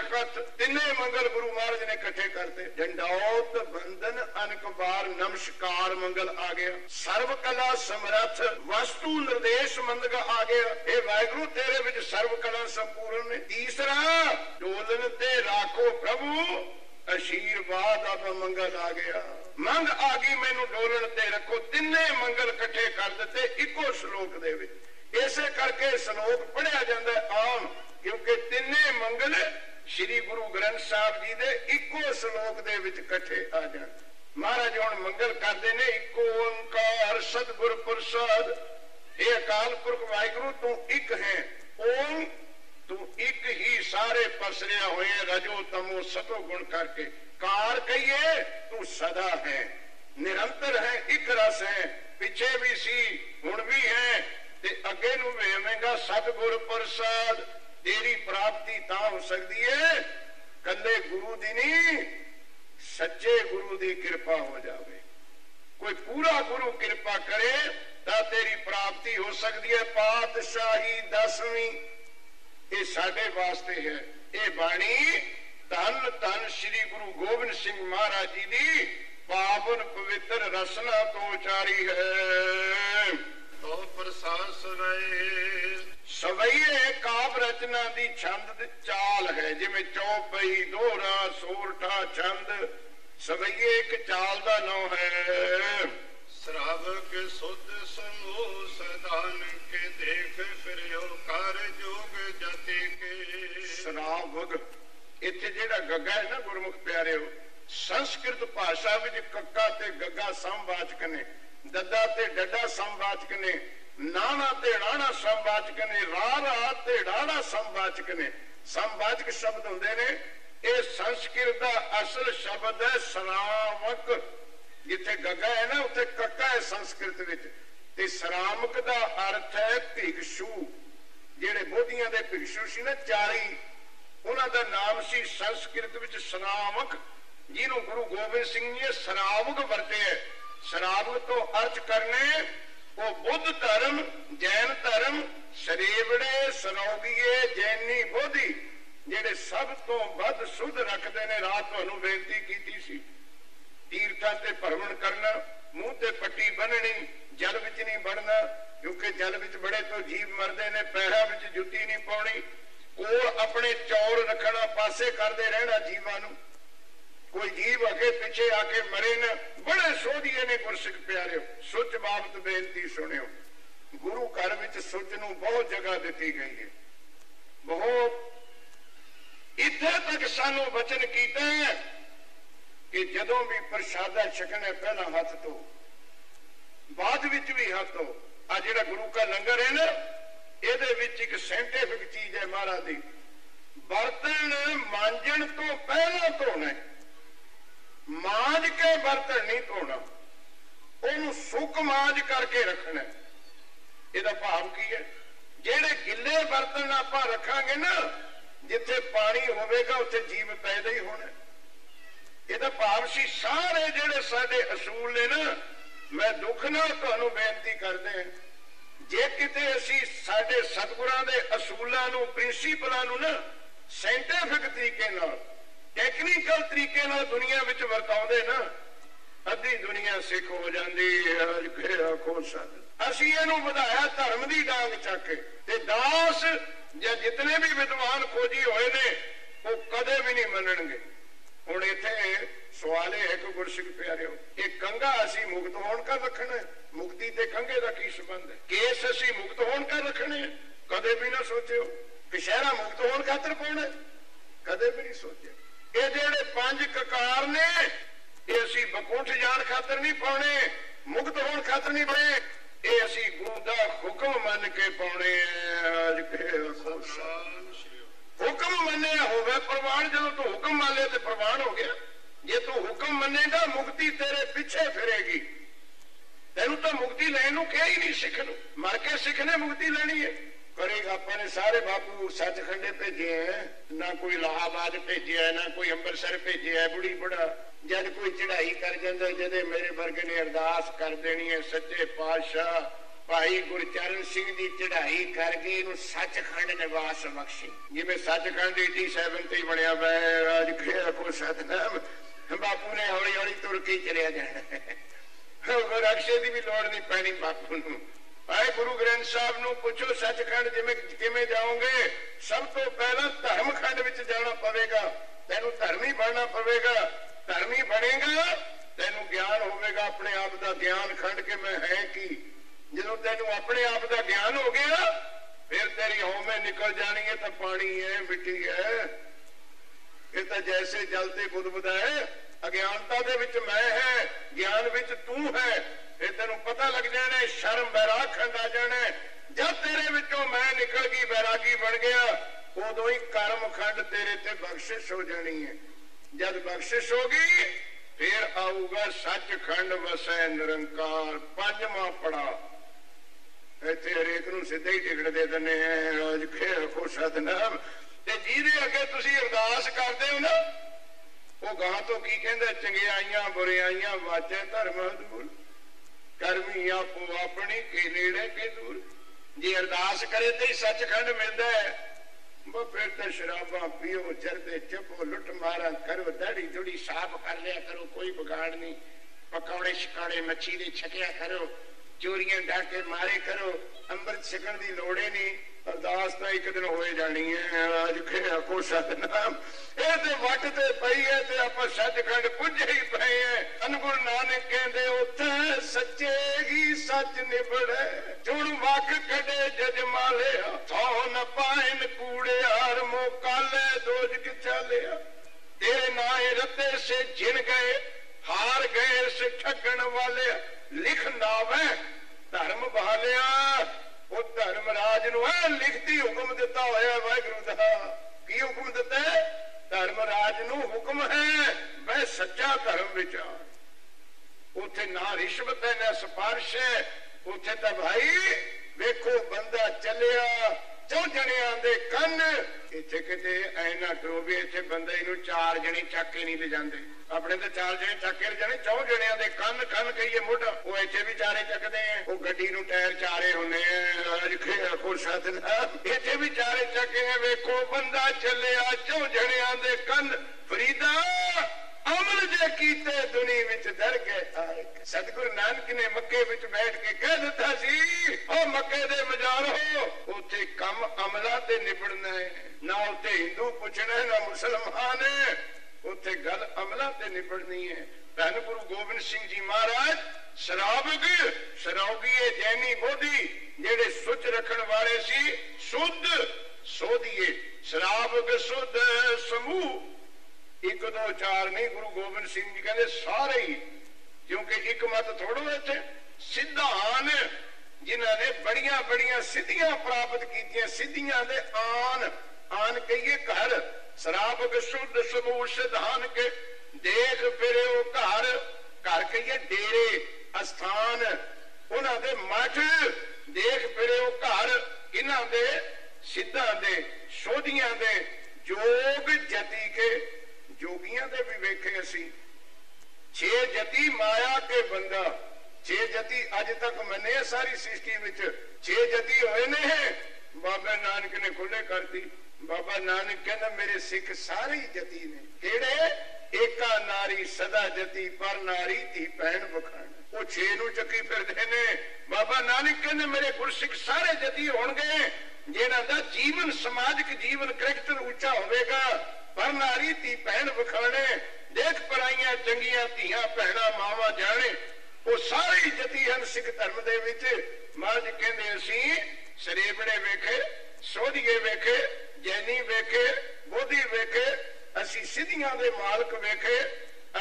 ਤਿੰਨੇ ਮੰਗਲ ਗੁਰੂ ਮਹਾਰਾਜ ਨੇ ਇਕੱਠੇ ਕਰਤੇ ਡੰਡੌਤ ਬੰਦਨ ਅਨਕਵਾਰ ਨਮਸਕਾਰ ਮੰਗਲ ਆ ਗਿਆ। ਸਰਵ ਕਲਾ ਸਮਰੱਥ, ਵਸਤੂ ਨਿਰਦੇਸ਼ ਮੰਦਗ ਆ ਗਿਆ। ਇਹ ਵਾਹਿਗੁਰੂ ਤੇਰੇ ਵਿੱਚ ਸਰਬ ਕਲਾ ਸੰਪੂਰਨ ਨੇ। ਤੀਸਰਾ, ਡੋਲਨ ਤੇ ਰਾਖੋ ਪ੍ਰਭੂ, ਅਸ਼ੀਰਵਾਦ ਦਾ ਮੰਗਲ ਆ ਗਿਆ। ਮੰਗ ਆ ਗਈ ਮੈਨੂੰ ਡੋਲਣ ਤੇ ਰੱਖੋ। ਤਿੰਨੇ ਮੰਗਲ ਇਕੱਠੇ ਕਰ ਦਿੱਤੇ ਇੱਕੋ ਸ਼ਲੋਕ ਦੇ ਵਿੱਚ। ਇਸੇ ਕਰਕੇ ਸ਼ਲੋਕ ਪੜਿਆ ਜਾਂਦਾ ਆਮ, ਕਿਉਂਕਿ ਤਿੰਨੇ ਮੰਗਲ ਸ੍ਰੀ ਗੁਰੂ ਗ੍ਰੰਥ ਸਾਹਿਬ ਜੀ ਦੇ ਇੱਕੋ ਸ਼ਲੋਕ ਦੇ ਵਿੱਚ ਇਕੱਠੇ ਆ ਜਾਣ। ਮਹਾਰਾਜ ਹੁਣ ਮੰਗਲ ਕਰਦੇ ਨੇ, ਇੱਕੋ ਓੰਕਾਰ, ਸਤਿਗੁਰ ਪ੍ਰਸਾਦ। ਇਹ ਅਕਾਲ ਪੁਰਖ ਵਾਹਿਗੁਰੂ, ਤੂੰ ਇੱਕ ਹੈ। ਓਮ ਤੂੰ ਇੱਕ ਹੀ ਸਾਰੇ ਪਸਰਿਆ ਹੋਏ ਰਜੋ ਤਮੋ ਸਤੋ ਗੁਣ ਕਰਕੇ। ਕਾਰ ਕਹੀਏ, ਤੂੰ ਸਦਾ ਹੈ। ਨਿਰੰਤਰ ਹੈ, ਇੱਕ ਰਸ ਹੈ। ਪਿੱਛੇ ਵੀ ਸੀ, ਹੁਣ ਵੀ ਹੈ। ਤੇ ਅੱਗੇ ਨੂੰ ਵੇਵੇਂਗਾ ਸਤਿਗੁਰ ਪ੍ਰਸਾਦ। ਤੇਰੀ ਪ੍ਰਾਪਤੀ ਤਾਂ ਹੋ ਸਕਦੀ ਹੈ ਕੱਲੇ ਗੁਰੂ ਦੀ ਨਹੀਂ ਸੱਚੇ ਗੁਰੂ ਦੀ ਕਿਰਪਾ ਹੋ ਜਾਵੇ। ਕੋਈ ਪੂਰਾ ਗੁਰੂ ਕਿਰਪਾ ਕਰੇ ਤਾਂ ਤੇਰੀ ਪ੍ਰਾਪਤੀ ਹੋ ਸਕਦੀ ਹੈ। ਪਾਤਸ਼ਾਹੀ ਦਸਵੀਂ। ਇਹ ਸਾਡੇ ਵਾਸਤੇ ਹੈ। ਇਹ ਬਾਣੀ ਧੰਨ ਧੰਨ ਸ੍ਰੀ ਗੁਰੂ ਗੋਬਿੰਦ ਸਿੰਘ ਮਹਾਰਾਜ ਜੀ ਦੀ ਪਾਵਨ ਪਵਿੱਤਰ ਰਸਨਾ ਤੋਂ ਉਚਾਰੀ ਹੈ। ਤੋ ਪ੍ਰਸਾਦ ਸੁਣਾਏ ਸਵਈਏ ਕਾਵ ਰਚਨਾ ਦੀ ਛੰਦ ਤੇ ਚਾਲ ਹੈ ਜਿਵੇਂ ਚੌਪਈ ਦੋਹਰਾ ਸੋਰਠਾ ਛੰਦ। ਸਵਈਏ ਇੱਕ ਚਾਲ ਦਾ ਨਾਮ ਹੈ। ਸਰਾਵਕ ਸੁਧ ਸਮੂਹ ਸਦਾਨ ਕੇ ਦੇਖ ਫਿਰਿਓ ਕਰ ਜੋਗ ਜਤੀ ਕੇ। ਸਰਾਵਕ ਇੱਥੇ ਜਿਹੜਾ ਗੱਗਾ ਹੈ ਨਾ ਗੁਰਮੁਖ ਪਿਆਰਿਓ ਸੰਸਕ੍ਰਿਤ ਭਾਸ਼ਾ ਵਿੱਚ ਕੱਕਾ ਤੇ ਗੱਗਾ ਸੰਵਾਚਕ ਨੇ। ਦੱਦਾ ਤੇ ਡੱਡਾ ਸਮਵਾਚਕ ਨੇ, ਨਾਣਾ ਤੇ ਰਾਣਾ ਸਮਵਾਚਕ ਨੇ, ਰਾ ਰਾ ਤੇ ਰਾਣਾ ਸਮਵਾਚਕ ਨੇ। ਸਮਵਾਚਕ ਸ਼ਬਦ ਹੁੰਦੇ ਨੇ, ਇਹ ਸੰਸਕ੍ਰਿਤ ਦਾ ਅਸਲ ਸ਼ਬਦ ਹੈ ਸਰਾਵਕ। ਜਿੱਥੇ ਗੱਗਾ ਹੈ ਨਾ, ਉੱਥੇ ਕੱਕਾ ਹੈ ਸੰਸਕ੍ਰਿਤ ਵਿੱਚ। ਤੇ ਸਰਾਮਕ ਦਾ ਅਰਥ ਹੈ ਭਿਕਸ਼ੂ। ਜਿਹੜੇ ਬੋਧੀਆਂ ਦੇ ਭਿਕਸ਼ੂ ਸੀ ਨਾ 40 ਉਹਨਾਂ ਦਾ ਨਾਮ ਸੀ ਸੰਸਕ੍ਰਿਤ ਵਿੱਚ ਸਰਾਮਕ ਜਿਹਨੂੰ ਗੁਰੂ ਗੋਬਿੰਦ ਸਿੰਘ ਜੀ ਨੇ ਸਰਾਵਕ ਵਰਤਿਆ ਸ਼ਰਾਬ ਤੋਂ ਅਰਥ ਕਰਨੇ, ਉਹ ਬੁੱਧ ਧਰਮ, ਜੈਨ ਧਰਮ, ਸ਼ਰੀਵੜੇ ਸਰੋਗੀਏ ਜੈਨੀ ਬੋਧੀ, ਜਿਹੜੇ ਸਭ ਤੋਂ ਵੱਧ ਸੁਧ ਰੱਖਦੇ ਨੇ, ਰਾਤ ਤੁਹਾਨੂੰ ਬੇਨਤੀ ਕੀਤੀ ਸੀ। ਤੀਰਥਾਂ ਤੇ ਭਰਮਣ ਕਰਨਾ, ਮੂੰਹ ਤੇ ਪੱਟੀ ਬੰਨਣੀ ਜਲ ਵਿੱਚ ਨਹੀਂ ਵੜਨਾ, ਕਿਉਂਕਿ ਜਲ ਵਿੱਚ ਬੜੇ ਤੋਂ ਜੀਵ ਮਰਦੇ ਨੇ, ਪੈਰਾਂ ਵਿੱਚ ਜੁੱਤੀ ਨਹੀਂ ਪਾਉਣੀ। ਕੋਲ ਆਪਣੇ ਚੌਰ ਰੱਖਣਾ, ਪਾਸੇ ਕਰਦੇ ਰਹਿਣਾ ਜੀਵਾਂ ਨੂੰ। ਕੋਈ ਜੀਵ ਅਗੇ ਪਿੱਛੇ ਆ ਕੇ ਮਰੇ ਨਾ, ਬੜੇ ਸੋਧੀਏ ਨੇ ਗੁਰਸਿੱਖ ਪਿਆਰਿਓ ਸੁੱਚ ਬਾਬਤ ਬੇਨਤੀ ਸੁਣਿਓ, ਗੁਰੂ ਘਰ ਵਿੱਚ ਸੁੱਚ ਨੂੰ ਬਹੁਤ ਜਗ੍ਹਾ ਦਿੱਤੀ ਗਈ ਹੈ। ਬਹੁਤ ਇੱਥੇ ਤੱਕ ਸਾਨੂੰ ਵਚਨ ਕੀਤਾ ਕਿ ਜਦੋਂ ਵੀ ਪ੍ਰਸ਼ਾਦਾ ਛਕਣਾ ਪਹਿਲਾਂ ਹੱਥ ਧੋ। ਬਾਅਦ ਵਿੱਚ ਵੀ ਹੱਥ ਧੋ। ਆ ਜਿਹੜਾ ਗੁਰੂ ਕਾ ਲੰਗਰ ਹੈ ਨਾ, ਇਹਦੇ ਵਿੱਚ ਇੱਕ ਸਾਇੰਟਿਫਿਕ ਚੀਜ਼ ਹੈ ਮਹਾਰਾਜ ਦੀ। ਬਰਤਨ ਮਾਂਜਣ ਤੋਂ ਪਹਿਲਾਂ ਧੋਣਾ ਹੈ। ਮਾਂਜ ਕੇ ਬਰਤਨ ਨਹੀਂ ਧੋਣਾ ਉਹਨੂੰ ਸੁੱਕ ਮਾਂਜ ਕਰਕੇ ਰੱਖਣਾ। ਇਹਦਾ ਭਾਵ ਕੀ ਹੈ? ਜਿਹੜੇ ਗਿੱਲੇ ਬਰਤਨ ਆਪਾਂ ਰੱਖਾਂਗੇ ਨਾ, ਜਿੱਥੇ ਪਾਣੀ ਹੋਵੇਗਾ, ਉੱਥੇ ਜੀਵ ਪੈਦਾ ਹੀ ਹੋਣਾ। ਇਹਦਾ ਭਾਵ ਸੀ ਸਾਰੇ ਜਿਹੜੇ ਸਾਡੇ ਅਸੂਲ ਨੇ ਨਾ, ਮੈਂ ਦੁੱਖ ਨਾਲ ਤੁਹਾਨੂੰ ਬੇਨਤੀ ਕਰਦੇ ਹਾਂ। ਜੇ ਕਿਤੇ ਅਸੀਂ ਸਾਡੇ ਸਤਿਗੁਰਾਂ ਦੇ ਅਸੂਲਾਂ ਨੂੰ, ਪ੍ਰਿੰਸੀਪਲਾਂ ਨੂੰ ਨਾ ਸਾਇੰਟਿਫਿਕ ਤਰੀਕੇ ਨਾਲ ਟੈਕਨੀਕਲ ਤਰੀਕੇ ਨਾਲ ਦੁਨੀਆ ਵਿੱਚ ਵਰਤਾਉਂਦੇ ਨਾ, ਅੱਧੀ ਦੁਨੀਆ ਸਿੱਖ ਹੋ ਜਾਂਦੀ ਹੈ ਅੱਜ ਆਖੋ ਸਤ ਅਸੀਂ ਇਹਨੂੰ ਵਧਾਇਆ ਧਰਮ ਦੀ ਡਾਂਗ ਚੱਕ ਤੇ ਦਾਸ ਜਾਂ ਜਿਤਨੇ ਵੀ ਵਿਦਵਾਨ ਖੋਜੀ ਹੋਏ ਨੇ, ਉਹ ਕਦੇ ਵੀ ਨਹੀਂ ਮੰਨਣਗੇ। ਹੁਣ ਇੱਥੇ ਸਵਾਲ ਇਹ ਹੈ ਕਿ ਗੁਰਸਿੱਖ ਪਿਆਰਿਓ, ਇਹ ਕੰਗਾ ਅਸੀਂ ਮੁਕਤ ਹੋਣ ਕਰ ਰੱਖਣਾ ਮੁਕਤੀ ਤੇ ਕੰਗੇ ਦਾ ਕੀ ਸੰਬੰਧ ਹੈ? ਕੇਸ ਅਸੀਂ ਮੁਕਤ ਹੋਣ ਕਰ ਰੱਖਣੇ ਕਦੇ ਵੀ ਨਾ ਸੋਚਿਓ ਪਿਸ਼ਹਿਰਾ ਮੁਕਤ ਹੋਣ ਖਾਤਰ ਪਾਉਣਾ ਹੈ? ਕਦੇ ਵੀ ਨਹੀਂ ਸੋਚਿਆ। ਇਹ ਜਿਹੜੇ ਪੰਜ ਕਕਾਰ ਨੇ, ਇਹ ਅਸੀਂ ਬਕੁੰਠ ਜਾਣ ਖਾਤਰ ਨਹੀਂ ਪਾਉਣੇ, ਮੁਕਤ ਹੋਣ ਖਾਤਰ ਨਹੀਂ ਪਾਉਣੇ ਇਹ ਅਸੀਂ ਗੁਰੂ ਦਾ ਹੁਕਮ ਮੰਨ ਕੇ ਪਾਉਣੇ ਅੱਜ ਕੇ ਹੁਕਮ ਮੰਨਿਆ ਹੋਵੇ, ਪ੍ਰਵਾਨ ਜਦੋਂ ਤੂੰ ਹੁਕਮ ਮੰਨ ਲਿਆ ਤੇ ਪ੍ਰਵਾਨ ਹੋ ਗਿਆ। ਜੇ ਤੂੰ ਹੁਕਮ ਮੰਨੇਗਾ, ਮੁਕਤੀ ਤੇਰੇ ਪਿੱਛੇ ਫਿਰੇਗੀ। ਤੈਨੂੰ ਤਾਂ ਮੁਕਤੀ ਲੈਣ ਨੂੰ ਕਿਹਾ ਹੀ ਨਹੀਂ ਸਿੱਖ ਨੂੰ। ਮਰ ਕੇ ਸਿੱਖ ਨੇ ਮੁਕਤੀ ਲੈਣੀ ਹੈ। ਕਰੇਗਾ, ਆਪਾਂ ਨੇ ਸਾਰੇ ਬਾਪੂ ਸੱਚਖੰਡੇ ਭੇਜੇ ਹੈ ਨਾ ਕੋਈ ਇਲਾਹਾਬਾਦ ਭੇਜਿਆ ਨਾ ਕੋਈ ਅੰਮ੍ਰਿਤਸਰ ਭੇਜਿਆ ਬੁੜੀ ਬੁੜਾ। ਜਦ ਕੋਈ ਚੜ੍ਹਾਈ ਕਰ ਜਾਂਦਾ, ਜਦੇ ਮੇਰੇ ਵਰਗੇ ਨੇ ਅਰਦਾਸ ਕਰ ਦੇਣੀ ਹੈ ਸੱਚੇ ਪਾਤਸ਼ਾਹ, ਭਾਈ ਗੁਰਚਰਨ ਸਿੰਘ ਦੀ ਚੜ੍ਹਾਈ ਕਰਕੇ ਇਹਨੂੰ ਸੱਚਖੰਡ ਨਿਵਾਸ ਬਖਸ਼ੀ। ਜਿਵੇਂ ਸੱਚਖੰਡ 87 ਤੇ ਬਣਿਆ ਮੈਂ ਰਾਜ ਖੇਰ ਕੋ ਸਤਨਾਮ। ਬਾਪੂ ਨੇ ਹੌਲੀ ਹੌਲੀ ਤੁਰ ਕੇ ਚਲਿਆ ਜਾਣਾ। ਉਹ ਰਕਸ਼ੇ ਦੀ ਵੀ ਲੋੜ ਨਹੀਂ ਪੈਣੀ ਬਾਪੂ ਨੂੰ। ਭਾਈ ਗੁਰੂ ਗ੍ਰੰਥ ਸਾਹਿਬ ਨੂੰ ਪੁੱਛੋ ਸੱਚਖੰਡ ਜਿਵੇਂ ਕਿਵੇਂ ਜਾਓਗੇ? ਸਭ ਤੋਂ ਪਹਿਲਾਂ ਧਰਮਖੰਡ ਵਿੱਚ ਜਾਣਾ ਪਵੇਗਾ। ਤੈਨੂੰ ਧਰਮੀ ਬਣਨਾ ਪਵੇਗਾ। ਧਰਮੀ ਬਣੇਗਾ, ਤੈਨੂੰ ਗਿਆਨ ਹੋਵੇਗਾ ਆਪਣੇ ਆਪ ਦਾ ਗਿਆਨ। ਖੰਡ ਕੇ ਮੈਂ ਹੈ ਕੀ? ਜਦੋਂ ਤੈਨੂੰ ਆਪਣੇ ਆਪ ਦਾ ਗਿਆਨ ਹੋ ਗਿਆ, ਫਿਰ ਤੇਰੀ ਹਉਮੈ ਨਿਕਲ ਜਾਣੀ ਹੈ, ਤਾਂ ਪਾਣੀ ਹੈ, ਮਿੱਟੀ ਹੈ। ਇਹ ਤਾਂ ਜੈਸੇ ਜਲ ਤੇ ਬੁਦਬੁਦਾ ਹੈ। ਅਗਿਆਨਤਾ ਦੇ ਵਿੱਚ ਮੈਂ ਹੈ, ਗਿਆਨ ਵਿੱਚ ਤੂੰ ਹੈ। ਇਹ ਤੈਨੂੰ ਪਤਾ ਲੱਗ ਜਾਣਾ ਸ਼ਰਮ ਬੈਰਾਗ ਖੰਡ ਆ ਜਾਣਾ ਜਦ ਤੇਰੇ ਵਿੱਚੋਂ ਮੈਂ ਨਿਕਲ ਗਈ, ਬੈਰਾਗੀ ਬਣ ਗਿਆ, ਉਦੋਂ ਹੀ ਕਰਮ ਖੰਡ ਤੇਰੇ ਤੇ ਬਖਸ਼ਿਸ਼ ਹੋ ਜਾਣੀ ਹੈ। ਜਦ ਬਖਸ਼ਿਸ਼ ਹੋ ਗਈ, ਫਿਰ ਆਊਗਾ ਸੱਚਖੰਡ ਵਸੈ ਨਿਰੰਕਾਰ, ਪੰਜਵਾਂ ਪੜਾ ਇੱਥੇ ਹਰੇਕ ਨੂੰ ਸਿੱਧਾ ਹੀ ਟਿਕਟ ਦੇ ਦਿੰਨੇ ਆ ਰਾਜ ਖੇਰ ਕੋ ਸਤਨਾਮ। ਤੇ ਜਿਹਦੇ ਅੱਗੇ ਤੁਸੀਂ ਅਰਦਾਸ ਕਰਦੇ ਹੋ ਨਾ, ਉਹ ਗਾਂ ਤੋਂ ਕੀ ਕਹਿੰਦਾ, ਚੰਗਿਆਈਆਂ, ਬੁਰਿਆਈਆਂ ਵਾਚੇ ਧਰਮ ਦੂਰ ਕਰਮੀ ਆਪੋ ਆਪਣੀ ਕੇ ਨੇੜੇ ਕੇ ਦੂਰ। ਜੇ ਅਰਦਾਸ ਕਰੇ ਤੇ ਹੀ ਸੱਚਖੰਡ ਮਿਲਦਾ ਹੈ। ਬੋ ਫਿਰ ਤਾਂ ਸ਼ਰਾਬਾਂ ਪੀਓ ਜਰਦੇ ਚੱਪੋ, ਲੁੱਟ ਮਾਰਾਂ ਕਰੋ, ਦਾੜੀ ਜੁੜੀ ਸਾਫ਼ ਕਰ ਲਿਆ ਕਰੋ, ਕੋਈ ਵਿਗਾੜ ਨਹੀਂ। ਪਕੌੜੇ ਸ਼ਿਕਾੜੇ ਮੱਛੀ ਦੇ ਛਕਿਆ ਕਰੋ, ਚੋਰੀਆਂ ਡਾਕੇ ਮਾਰੇ ਕਰੋ, ਅੰਮ੍ਰਿਤ ਛਕਣ ਦੀ ਲੋੜ ਹੀ ਨਹੀਂ। ਅਰਦਾਸ ਤਾਂ ਇੱਕ ਦਿਨ ਹੋਏ ਜਾਣੀ ਹੈ ਅੱਜ ਕੇ ਆਖੋ ਸਤਨਾਮ। ਇਹ ਤੇ ਵੱਟ ਤੇ ਪਈ ਹੈ ਤੇ ਆਪਾਂ ਸੱਚਖੰਡ ਪੁੱਜੇ ਹੀ ਪਏ ਐ ਅਨਗੁਰ ਨਾਨਕ ਕਹਿੰਦੇ, ਉੱਥੇ ਸੱਚੇ ਹੀ ਸੱਚ ਨਿਬੜੇ ਜੁਣ ਵਕ ਕਢੇ ਜਜ ਮਾਲਿਆ। ਥੋ ਨ ਪਾਇਨ ਕੂੜਿਆਰ ਮੋ ਕਾਲੇ ਦੋਜ ਕਿਛਾਲਿਆ ਤੇਰੇ ਨਾਏ ਰੱਤੇ ਸੇ ਜਿਣ ਗਏ, ਹਾਰ ਗਏ ਸੇ ਠੱਗਣ ਵਾਲੇ ਲਿਖ ਨਾਵੇ, ਧਰਮ ਬਹਾਲਿਆ ਉਹ ਧਰਮ ਨੂੰ ਹੈ ਲਿਖਤੀ ਹੁਕਮ ਦਿੱਤਾ ਹੋਇਆ ਵਾਹਿਗੁਰੂ ਦਾ। ਕੀ ਹੁਕਮ ਦਿੱਤਾ ਹੈ? ਧਰਮ ਰਾਜ ਨੂੰ ਹੁਕਮ ਹੈ, ਮੈਂ ਸੱਚਾ ਧਰਮ ਵਿਚਾਰ ਉੱਥੇ ਨਾ ਰਿਸ਼ਵਤ ਹੈ, ਨਾ ਸਿਫਾਰਿਸ਼ ਹੈ। ਉੱਥੇ ਤਾਂ ਭਾਈ ਵੇਖੋ ਬੰਦਾ ਚੱਲਿਆ ਚੌ ਜਣਿਆਂ ਦੇ ਕੰਨ। ਇੱਥੇ ਕਿਤੇ ਐਨਾ ਕਰੋ ਵੀ ਇੱਥੇ ਬੰਦੇ ਇਹਨੂੰ ਚਾਰ ਜਣੇ ਚੱਕ ਕੇ ਨਹੀਂ ਲੈ ਜਾਂਦੇ। ਆਪਣੇ ਤੇ ਚਾਰ ਜਣੇ ਚੱਕ ਕੇ ਜਾਣੇ ਚੌ ਜਣਿਆਂ ਦੇ ਕੰਨ ਕੰਨ ਕਹੀਏ ਮੋਢਾ। ਉਹ ਇੱਥੇ ਵੀ ਚਾਰੇ ਚੱਕਦੇ ਆ ਉਹ ਗੱਡੀ ਨੂੰ ਟਾਇਰ ਚਾਰੇ ਹੁੰਦੇ ਆ ਅੱਜ ਖੁਰ ਸਾਧਨਾ ਇੱਥੇ ਵੀ ਚਾਰੇ ਚੱਕੇ ਆ ਵੇਖੋ ਬੰਦਾ ਚੱਲਿਆ, ਚੌ ਜਣਿਆਂ ਦੇ ਕੰਨ। ਫਰੀਦਾ! ਅਮਲ ਜੇ ਕੀਤੇ ਦੁਨੀ ਵਿੱਚ ਦਰ ਗਏ ਆਏ ਸਤਿਗੁਰੂ ਨਾਨਕ ਨੇ ਮੱਕੇ ਵਿੱਚ ਬੈਠ ਕੇ ਕਹਿ ਦਿੱਤਾ ਸੀ ਉਹ ਮੱਕੇ ਦੇ ਮਜਾਰੋ ਉੱਥੇ ਕੰਮ ਅਮਲਾਂ ਤੇ ਨਿਬੜਨਾ ਹੈ। ਨਾ ਉੱਥੇ ਹਿੰਦੂ ਪੁੱਛਣਾ ਨਾ ਮੁਸਲਮਾਨ। ਉੱਥੇ ਗੱਲ ਅਮਲਾ ਤੇ ਨਿਬੜਨੀ ਹੈ। ਧੰਨ ਗੁਰੂ ਗੋਬਿੰਦ ਸਿੰਘ ਜੀ ਮਹਾਰਾਜ ਸ਼ਰਾਬਗ ਸ਼ਰਾਬੀਏ ਜੈਨੀ ਬੋਧੀ ਜਿਹੜੇ ਸੁੱਚ ਰੱਖਣ ਵਾਲੇ ਸੀ, ਸੁਧ ਸੋਧੀਏ। ਸ਼ਰਾਬਗ ਸੁਧ ਸਮੂਹ ਇੱਕ ਦੋ ਚਾਰ ਨਹੀਂ ਗੁਰੂ ਗੋਬਿੰਦ ਸਿੰਘ ਜੀ ਕਹਿੰਦੇ ਸਾਰੇ ਹੀ, ਕਿਉਂਕਿ ਇੱਕ ਮਤ ਥੋੜੋ ਇੱਥੇ ਸਿੱਧਾਨ ਜਿਨ੍ਹਾਂ ਨੇ ਬੜੀਆਂ ਬੜੀਆਂ ਸਿੱਧੀਆਂ ਪ੍ਰਾਪਤ ਕੀਤੀਆਂ, ਸਿੱਧੀਆਂ ਦੇ ਆਨ ਆਨ ਕਹੀਏ ਘਰ ਸ਼ਰਾਬ ਵਿਸ਼ੁੱਧ ਸਮੂਹ ਸਿਧਾਨ ਕੇ, ਦੇਖ ਫਿਰੇ ਉਹ ਘਰ ਘਰ ਕਹੀਏ ਡੇਰੇ, ਅਸਥਾਨ, ਉਹਨਾਂ ਦੇ ਮਠ, ਦੇਖ ਫਿਰੇ ਉਹ ਘਰ, ਇਹਨਾਂ ਦੇ ਸਿੱਧਾਂ ਦੇ, ਸੋਧੀਆਂ ਦੇ ਜੋਗ ਜਤੀ ਕੇ ਜੋਗੀਆਂ ਦੇ ਵੀ ਵੇਖੇ ਅਸੀਂ। ਛੇ ਜਤੀ ਮਾਇਆ ਕੇ ਬੰਦਾ ਛੇ ਜਤੀ ਅੱਜ ਤੱਕ ਮੰਨੇ ਸਾਰੀ ਸ੍ਰਿਸ਼ਟੀ ਵਿੱਚ ਛੇ ਜਤੀ ਹੋਏ ਨੇ, ਬਾਬਾ ਨਾਨਕ ਨੇ ਖੁੱਲੇ ਕਰਤੀ ਬਾਬਾ ਨਾਨਕ ਕਹਿੰਦਾ, ਮੇਰੇ ਸਿੱਖ ਸਾਰੇ ਜਤੀ ਨੇ। ਕਿਹੜੇ? ਏਕਾ ਨਾਰੀ ਸਦਾ ਜਤੀ, ਪਰ ਨਾਰੀ ਧੀ ਭੈਣ ਬਖਾਣ ਉਹ ਛੇ ਨੂੰ ਚੱਕੀ ਫਿਰਦੇ ਨੇ। ਬਾਬਾ ਨਾਨਕ ਕਹਿੰਦੇ, ਮੇਰੇ ਗੁਰਸਿੱਖ ਸਾਰੇ ਜਤੀ ਹੋਣਗੇ। ਜਿਹਨਾਂ ਦਾ ਜੀਵਨ ਸਮਾਜਿਕ ਜੀਵਨ ਕਰੈਕਟਰ ਉੱਚਾ ਹੋਵੇਗਾ ਪਰ ਨਾਰੀ ਧੀ ਭੈਣ ਵਿਖਾਣੇ ਦੇਖ ਪਰਾਈਆਂ ਚੰਗੀਆਂ ਧੀਆਂ ਭੈਣਾਂ ਮਾਵਾਂ ਜਾਣੇ। ਉਹ ਸਾਰੇ ਜਤੀ ਹਨ ਸਿੱਖ ਧਰਮ ਦੇ ਵਿੱਚ। ਮਹਾਰਾਜ ਕਹਿੰਦੇ ਅਸੀਂ ਸਰੇਬੜੇ ਵੇਖੇ, ਸੋਧੀਏ ਵੇਖੇ, ਜੈਨੀ ਵੇਖੇ, ਬੋਧੀ ਵੇਖੇ, ਅਸੀਂ ਸਿੱਧੀਆਂ ਦੇ ਮਾਲਕ ਵੇਖੇ,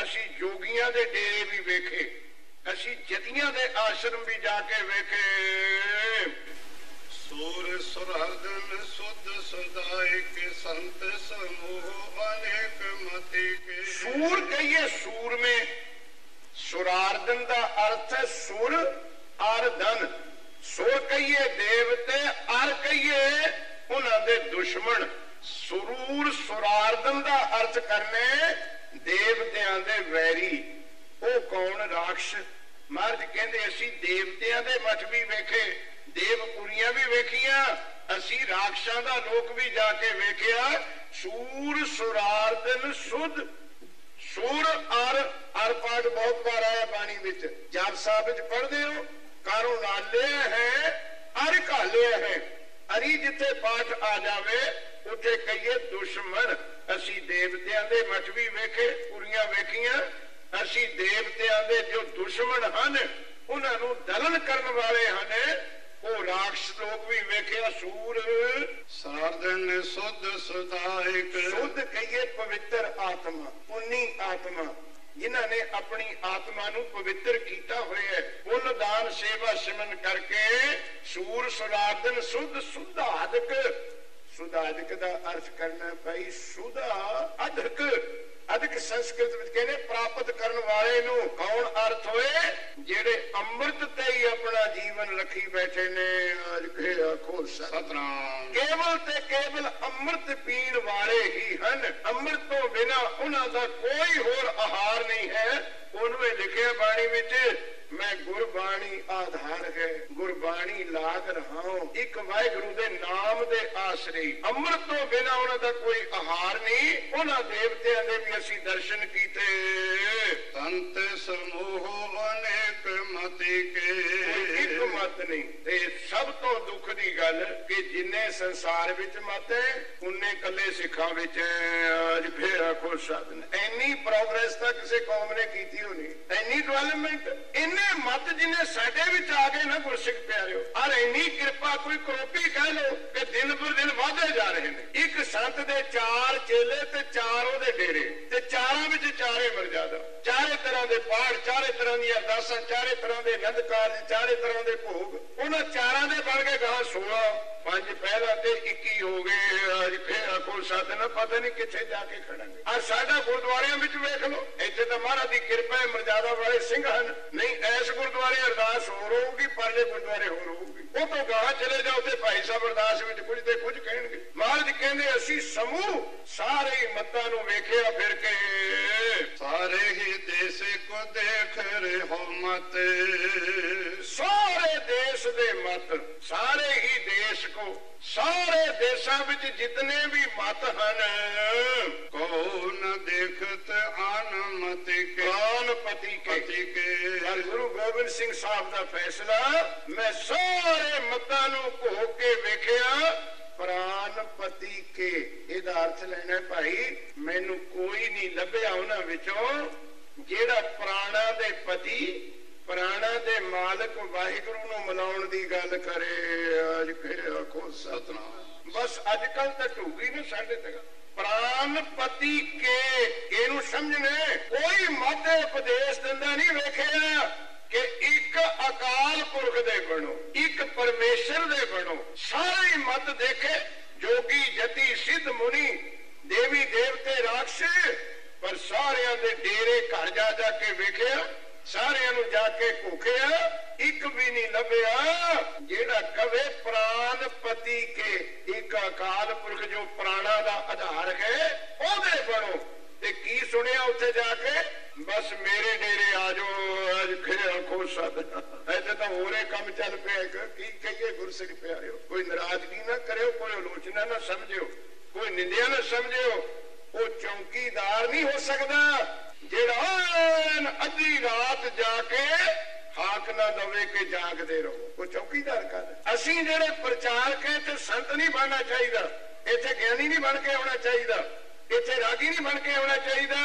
ਅਸੀਂ ਜੋਗੀਆਂ ਦੇ ਡੇਰੇ ਵੀ ਵੇਖੇ, ਅਸੀਂ ਜਤੀਆਂ ਦੇ ਆਸ਼ਰਮ ਵੀ ਜਾ ਕੇ ਵੇਖੇ। ਸੂਰ ਸੁਰਹਦਨ ਸੁਧ ਸਦਾਇ ਕੇ ਸੰਤ ਸਮੂਹ ਅਨੇਕ ਮਤੀ ਕੇ। ਸੂਰ ਕਹੀਏ ਸੂਰਮੇ ਸੁਰਾਰਦਨ ਦਾ ਅਰਥ ਹੈ ਸੁਰ ਅਰਦਨ ਸੁਰ ਕਹੀਏ ਦੇਵਤੇ ਅਰ ਕਹੀਏ ਉਹਨਾਂ ਦੇ ਦੁਸ਼ਮਣ। ਸਰੂਰ ਸੁਰਾਰਦਨ ਦਾ ਅਰਥ ਕਰਨੇ ਦੇਵਤਿਆਂ ਦੇ ਵੈਰੀ। ਉਹ ਕੌਣ ਰਾਖਸ਼? ਮਹਾਰਾਜ ਕਹਿੰਦੇ ਅਸੀਂ ਦੇਵਤਿਆਂ ਦੇ ਮਠ ਵੀ ਵੇਖੇ। ਦੇਵਪੁਰੀਆਂ ਵੀ ਵੇਖੀਆਂ, ਅਸੀਂ ਰਾਖਸ਼ਾਂ ਦਾ ਲੋਕ ਵੀ ਜਾ ਕੇ ਵੇਖਿਆ। ਸੂਰ ਸੁਰਾਰਦਨ ਸੁਧ, ਸੂਰ ਅਰ ਅਰ ਪਾਠ ਬਹੁਤ ਵਾਰ ਆਇਆ ਬਾਣੀ ਵਿੱਚ। ਜਪ ਸਾਹਿਬ ਵਿੱਚ ਪੜ੍ਹਦੇ ਹੋ ਕਾਰੋ ਨਾਲੇ ਹੈ, ਅਰ ਘਾਲਿਆ ਹੈ। ਅਰੀ ਜਿੱਥੇ ਪਾਠ ਆ ਜਾਵੇ, ਉੱਥੇ ਕਹੀਏ ਦੁਸ਼ਮਣ। ਅਸੀਂ ਦੇਵਤਿਆਂ ਦੇ ਮਠ ਵੀ ਵੇਖੇ, ਪੁਰੀਆਂ ਵੇਖੀਆਂ। ਅਸੀਂ ਦੇਵਤਿਆਂ ਦੇ ਜੋ ਦੁਸ਼ਮਣ ਹਨ, ਉਹਨਾਂ ਨੂੰ ਦਲਨ ਕਰਨ ਵਾਲੇ ਹਨ। ਉਹ ਰਾਖਸ਼ ਲੋਕ ਵੀ ਵੇਖਿਆ ਸੂਰ। ਸਾਰਦਨ ਸੁਧ ਸਦਾਇ ਕੇ ਸ਼ੁੱਧ ਕਹੀਏ ਪਵਿੱਤਰ ਆਤਮਾ ਪੁੰਨੀ ਆਤਮਾ। ਜਿਨ੍ਹਾਂ ਨੇ ਆਪਣੀ ਆਤਮਾ ਨੂੰ ਪਵਿੱਤਰ ਕੀਤਾ ਹੋਇਆ ਹੈ ਪੁੰਨ ਦਾਨ ਸੇਵਾ ਸਿਮਨ ਕਰਕੇ ਸੂਰ ਸੁਰਾਦਨ ਸੁਧ ਸੁਧਾਦਕ। ਸੁਧਾਦਕ ਦਾ ਅਰਥ ਕਰਨਾ ਭਾਈ ਸੁਧਾ ਅਧਕ ਅਧਿਕ ਸੰਸਕ੍ਰਿਤ ਵਿੱਚ ਕਹਿੰਦੇ ਪ੍ਰਾਪਤ ਕਰਨ ਵਾਲੇ ਨੂੰ ਕੌਣ ਅਰਥ ਹੋਏ? ਜਿਹੜੇ ਅੰਮ੍ਰਿਤ ਤੇ ਹੀ ਆਪਣਾ ਜੀਵਨ ਰੱਖੀ ਬੈਠੇ ਨੇ ਅੱਜ ਕੇ ਆਖੋ ਸਤਿ ਸਤਨਾਮ। ਕੇਵਲ ਤੇ ਕੇਵਲ ਅੰਮ੍ਰਿਤ ਪੀਣ ਵਾਲੇ ਹੀ ਹਨ। ਅੰਮ੍ਰਿਤ ਤੋਂ ਬਿਨਾ ਉਹਨਾਂ ਦਾ ਕੋਈ ਹੋਰ ਆਹਾਰ ਨਹੀਂ ਹੈ। ਉਹਨੂੰ ਇਹ ਲਿਖਿਆ ਬਾਣੀ ਵਿੱਚ ਮੈਂ ਗੁਰਬਾਣੀ ਆਧਾਰ ਹੈ। ਗੁਰਬਾਣੀ ਲਾਗ ਰਹਾਉ ਇੱਕ ਵਾਹਿਗੁਰੂ ਦੇ ਨਾਮ ਦੇ ਆਸਰੇ ਅੰਮ੍ਰਿਤ ਤੋਂ ਬਿਨਾ ਉਹਨਾਂ ਦਾ ਕੋਈ ਆਹਾਰ ਨਹੀਂ। ਉਹਨਾਂ ਦੇਵਤਿਆਂ ਦੇ ਵੀ ਅਸੀਂ ਦਰਸ਼ਨ ਕੀਤੇ, ਸੰਤ ਸਮੂਹ ਅਨੇਕ ਮਤੀ ਕੇ। ਇੱਕ ਮਤ ਨਹੀਂ, ਤੇ ਸਭ ਤੋਂ ਦੁੱਖ ਦੀ ਗੱਲ ਕਿ ਜਿੰਨੇ ਸੰਸਾਰ ਵਿੱਚ ਮਤ ਹੈ, ਉਨੇ ਕੱਲੇ ਸਿੱਖਾਂ ਵਿੱਚ ਅੱਜ ਫੇਰ ਆਖੋ ਸਾਧਨ। ਇੰਨੀ ਪ੍ਰੋਗਰੈਸ ਤਾਂ ਕਿਸੇ ਕੌਮ ਨੇ ਕੀਤੀ ਹੋਣੀ। ਇੰਨੀ ਡਿਵੈਲਪਮੈਂਟ ਇੰਨੇ ਮਤ ਜਿੰਨੇ ਸਾਡੇ ਵਿੱਚ ਆ ਗਏ ਨਾ ਗੁਰਸਿੱਖ ਪਿਆਰਿਓ, ਔਰ ਇੰਨੀ ਕਿਰਪਾ ਕੋਈ ਕਰੋਪੀ ਕਹਿ ਲੋ ਕਿ ਦਿਨ ਪਰ ਦਿਨ ਵਧਦੇ ਜਾ ਰਹੇ ਨੇ। ਇੱਕ ਸੰਤ ਦੇ ਚਾਰ ਚੇਲੇ ਤੇ ਚਾਰ ਉਹਦੇ ਡੇਰੇ। ਤੇ ਚਾਰਾਂ ਵਿੱਚ ਚਾਰੇ ਮਰਜ਼ਾਦਾ ਚਾਰੇ ਤਰ੍ਹਾਂ ਦੇ ਪਾੜ ਚਾਰੇ ਤਰ੍ਹਾਂ ਦੀਆਂ ਅਰਦਾਸਾਂ, ਚਾਰੇ ਤਰ੍ਹਾਂ ਦੇ ਨੰਦ ਕਾਰਜ, ਚਾਰੇ ਤਰ੍ਹਾਂ ਦੇ ਭੋਗ। ਉਹਨਾਂ ਚਾਰਾਂ ਦੇ ਬਣ ਕੇ ਗਾਂ 16 ਪੰਜ ਪਹਿਲਾਂ ਤੇ 21 ਹੋ ਗਏ। ਅੱਜ ਫੇਰ ਆਖੋ ਸਾਧ ਪਤਾ ਨਹੀਂ ਕਿੱਥੇ ਜਾ ਕੇ ਖੜਾਂਗੇ ਆ ਸਾਡਾ ਗੁਰਦੁਆਰਿਆਂ ਵਿੱਚ ਵੇਖ ਲਓ, ਇੱਥੇ ਤਾਂ ਮਹਾਰਾਜ ਦੀ ਕਿਰਪਾ ਹੈ, ਮਰਜ਼ਾਦਾ ਵਾਲੇ ਸਿੰਘ ਹਨ। ਨਹੀਂ, ਐਸ ਗੁਰਦੁਆਰੇ ਅਰਦਾਸ ਹੋਰ ਹੋਊਗੀ ਪਰਲੇ ਗੁਰਦੁਆਰੇ ਹੋਰ ਹੋਊਗੀ ਉਹ ਤੋਂ ਗਾਂ ਚਲੇ ਜਾਓ ਤੇ ਭਾਈ ਸਾਹਿਬ ਅਰਦਾਸ ਵਿੱਚ ਕੁਝ ਤੇ ਕੁਝ ਕਹਿਣਗੇ। ਮਹਾਰਾਜ ਕਹਿੰਦੇ, ਅਸੀਂ ਸਮੂਹ ਸਾਰੇ ਮੱਤਾਂ ਨੂੰ ਵੇਖਿਆ, ਫਿਰ ਕੇ ਸਾਰੇ ਹੀ ਦੇਸ਼ ਕੋ ਦੇਖ ਰਹੇ ਮਤ। ਸਾਰੇ ਦੇਸ਼ ਦੇ ਮਤ ਸਾਰੇ ਹੀ ਦੇਸ਼ ਕੋ ਸਾਰੇ ਦੇਸ਼ਾਂ ਵਿੱਚ ਜਿਤਨੇ ਵੀ ਮਤ ਹਨ ਕੋ ਨ ਦੇਖਤ ਆਨ ਮਤ ਕੇ? ਕਾਨ ਪਤੀ ਕੇ? ਪਤੀ ਕੇ। ਪਰ ਗੁਰੂ ਗੋਬਿੰਦ ਸਿੰਘ ਸਾਹਿਬ ਦਾ ਫੈਸਲਾ ਮੈਂ ਸਾਰੇ ਮਤਾਂ ਨੂੰ ਘੋ ਕੇ ਵੇਖਿਆ ਪ੍ਰਾਨ ਪਤੀ ਕੇ ਇਹਦਾ ਅਰਥ ਲੈਣਾ ਭਾਈ, ਮੈਨੂੰ ਕੋਈ ਨਹੀਂ ਲੱਭਿਆ ਉਹਨਾਂ ਵਿੱਚੋਂ ਜਿਹੜਾ ਪ੍ਰਾਣਾ ਦੇ ਪਤੀ, ਪ੍ਰਾਣਾ ਦੇ ਮਾਲਕ ਵਾਹਿਗੁਰੂ ਨੂੰ ਮਨਾਉਣ ਦੀ ਗੱਲ ਕਰੇ। ਅੱਜ ਫਿਰ ਆਖੋ ਸਤਨਾਮ। ਬਸ ਅੱਜ ਕੱਲ ਤਾਂ ਢੂਗੀ ਨਾ ਸਾਡੇ ਤੇ ਪ੍ਰਾਨ ਪਤੀ ਕੇ, ਇਹਨੂੰ ਸਮਝਣੇ। ਕੋਈ ਮਾਤੇ ਉਪਦੇਸ਼ ਦਿੰਦਾ ਨਹੀਂ ਵੇਖਿਆ। ਕਿ ਇੱਕ ਅਕਾਲ ਪੁਰਖ ਦੇ ਬਣੋ, ਇੱਕ ਪਰਮੇਸ਼ਰ ਦੇ ਬਣੋ। ਸਾਰੇ ਮਤ ਦੇਖੇ, ਜੋਗੀ, ਜਤੀ, ਸਿੱਧ, ਮੁਨੀ, ਦੇਵੀ, ਦੇਵਤੇ, ਰਾਖਸ਼, ਪਰ ਸਾਰਿਆਂ ਦੇ ਡੇਰੇ ਘਰ ਜਾ ਜਾ ਕੇ ਵੇਖਿਆ, ਸਾਰਿਆਂ ਨੂੰ ਜਾ ਕੇ ਘੁਖਿਆ ਇੱਕ ਵੀ ਨਹੀਂ ਲੱਭਿਆ, ਜਿਹੜਾ ਕਵੇ ਪ੍ਰਾਨ ਪਤੀ ਕੇ, ਇੱਕ ਅਕਾਲ ਪੁਰਖ ਜੋ ਪ੍ਰਾਣਾ ਦਾ ਆਧਾਰ ਹੈ, ਉਹਦੇ ਬਣੋ। ਤੇ ਕੀ ਸੁਣਿਆ ਉੱਥੇ ਜਾ ਕੇ? ਬਸ ਮੇਰੇ ਡੇਰੇ ਆ ਜਾਓ, ਅੱਜ ਫਿਰ ਆਖੋ ਸਦ। ਐਸੇ ਤਾਂ ਹੋਰੇ ਕੰਮ ਚੱਲ ਪਿਆ ਕੀ ਕਹੀਏ ਗੁਰਸਿੱਖ ਪਿਆਰਿਓ? ਕੋਈ ਨਾਰਾਜ਼ਗੀ ਨਾ ਕਰਿਓ, ਕੋਈ ਆਲੋਚਨਾ ਨਾ ਸਮਝਿਓ, ਕੋਈ ਨਿੰਦਿਆ ਨਾ ਸਮਝਿਓ। ਉਹ ਚੌਕੀਦਾਰ ਨਹੀਂ ਹੋ ਸਕਦਾ। ਜਿਹੜਾ ਅੱਧੀ ਰਾਤ ਜਾ ਕੇ ਹਾਕ ਨਾ ਦਵੇ ਕਿ ਜਾਗਦੇ ਰਹੋ। ਉਹ ਚੌਕੀਦਾਰ ਕਰ ਅਸੀਂ ਜਿਹੜੇ ਪ੍ਰਚਾਰਕ ਹੈ ਤੇ ਸੰਤ ਨਹੀਂ ਬਣਨਾ ਚਾਹੀਦਾ। ਇੱਥੇ ਗਿਆਨੀ ਨਹੀਂ ਬਣ ਕੇ ਆਉਣਾ ਚਾਹੀਦਾ। ਇੱਥੇ ਰਾਗੀ ਨਹੀਂ ਬਣ ਕੇ ਆਉਣਾ ਚਾਹੀਦਾ।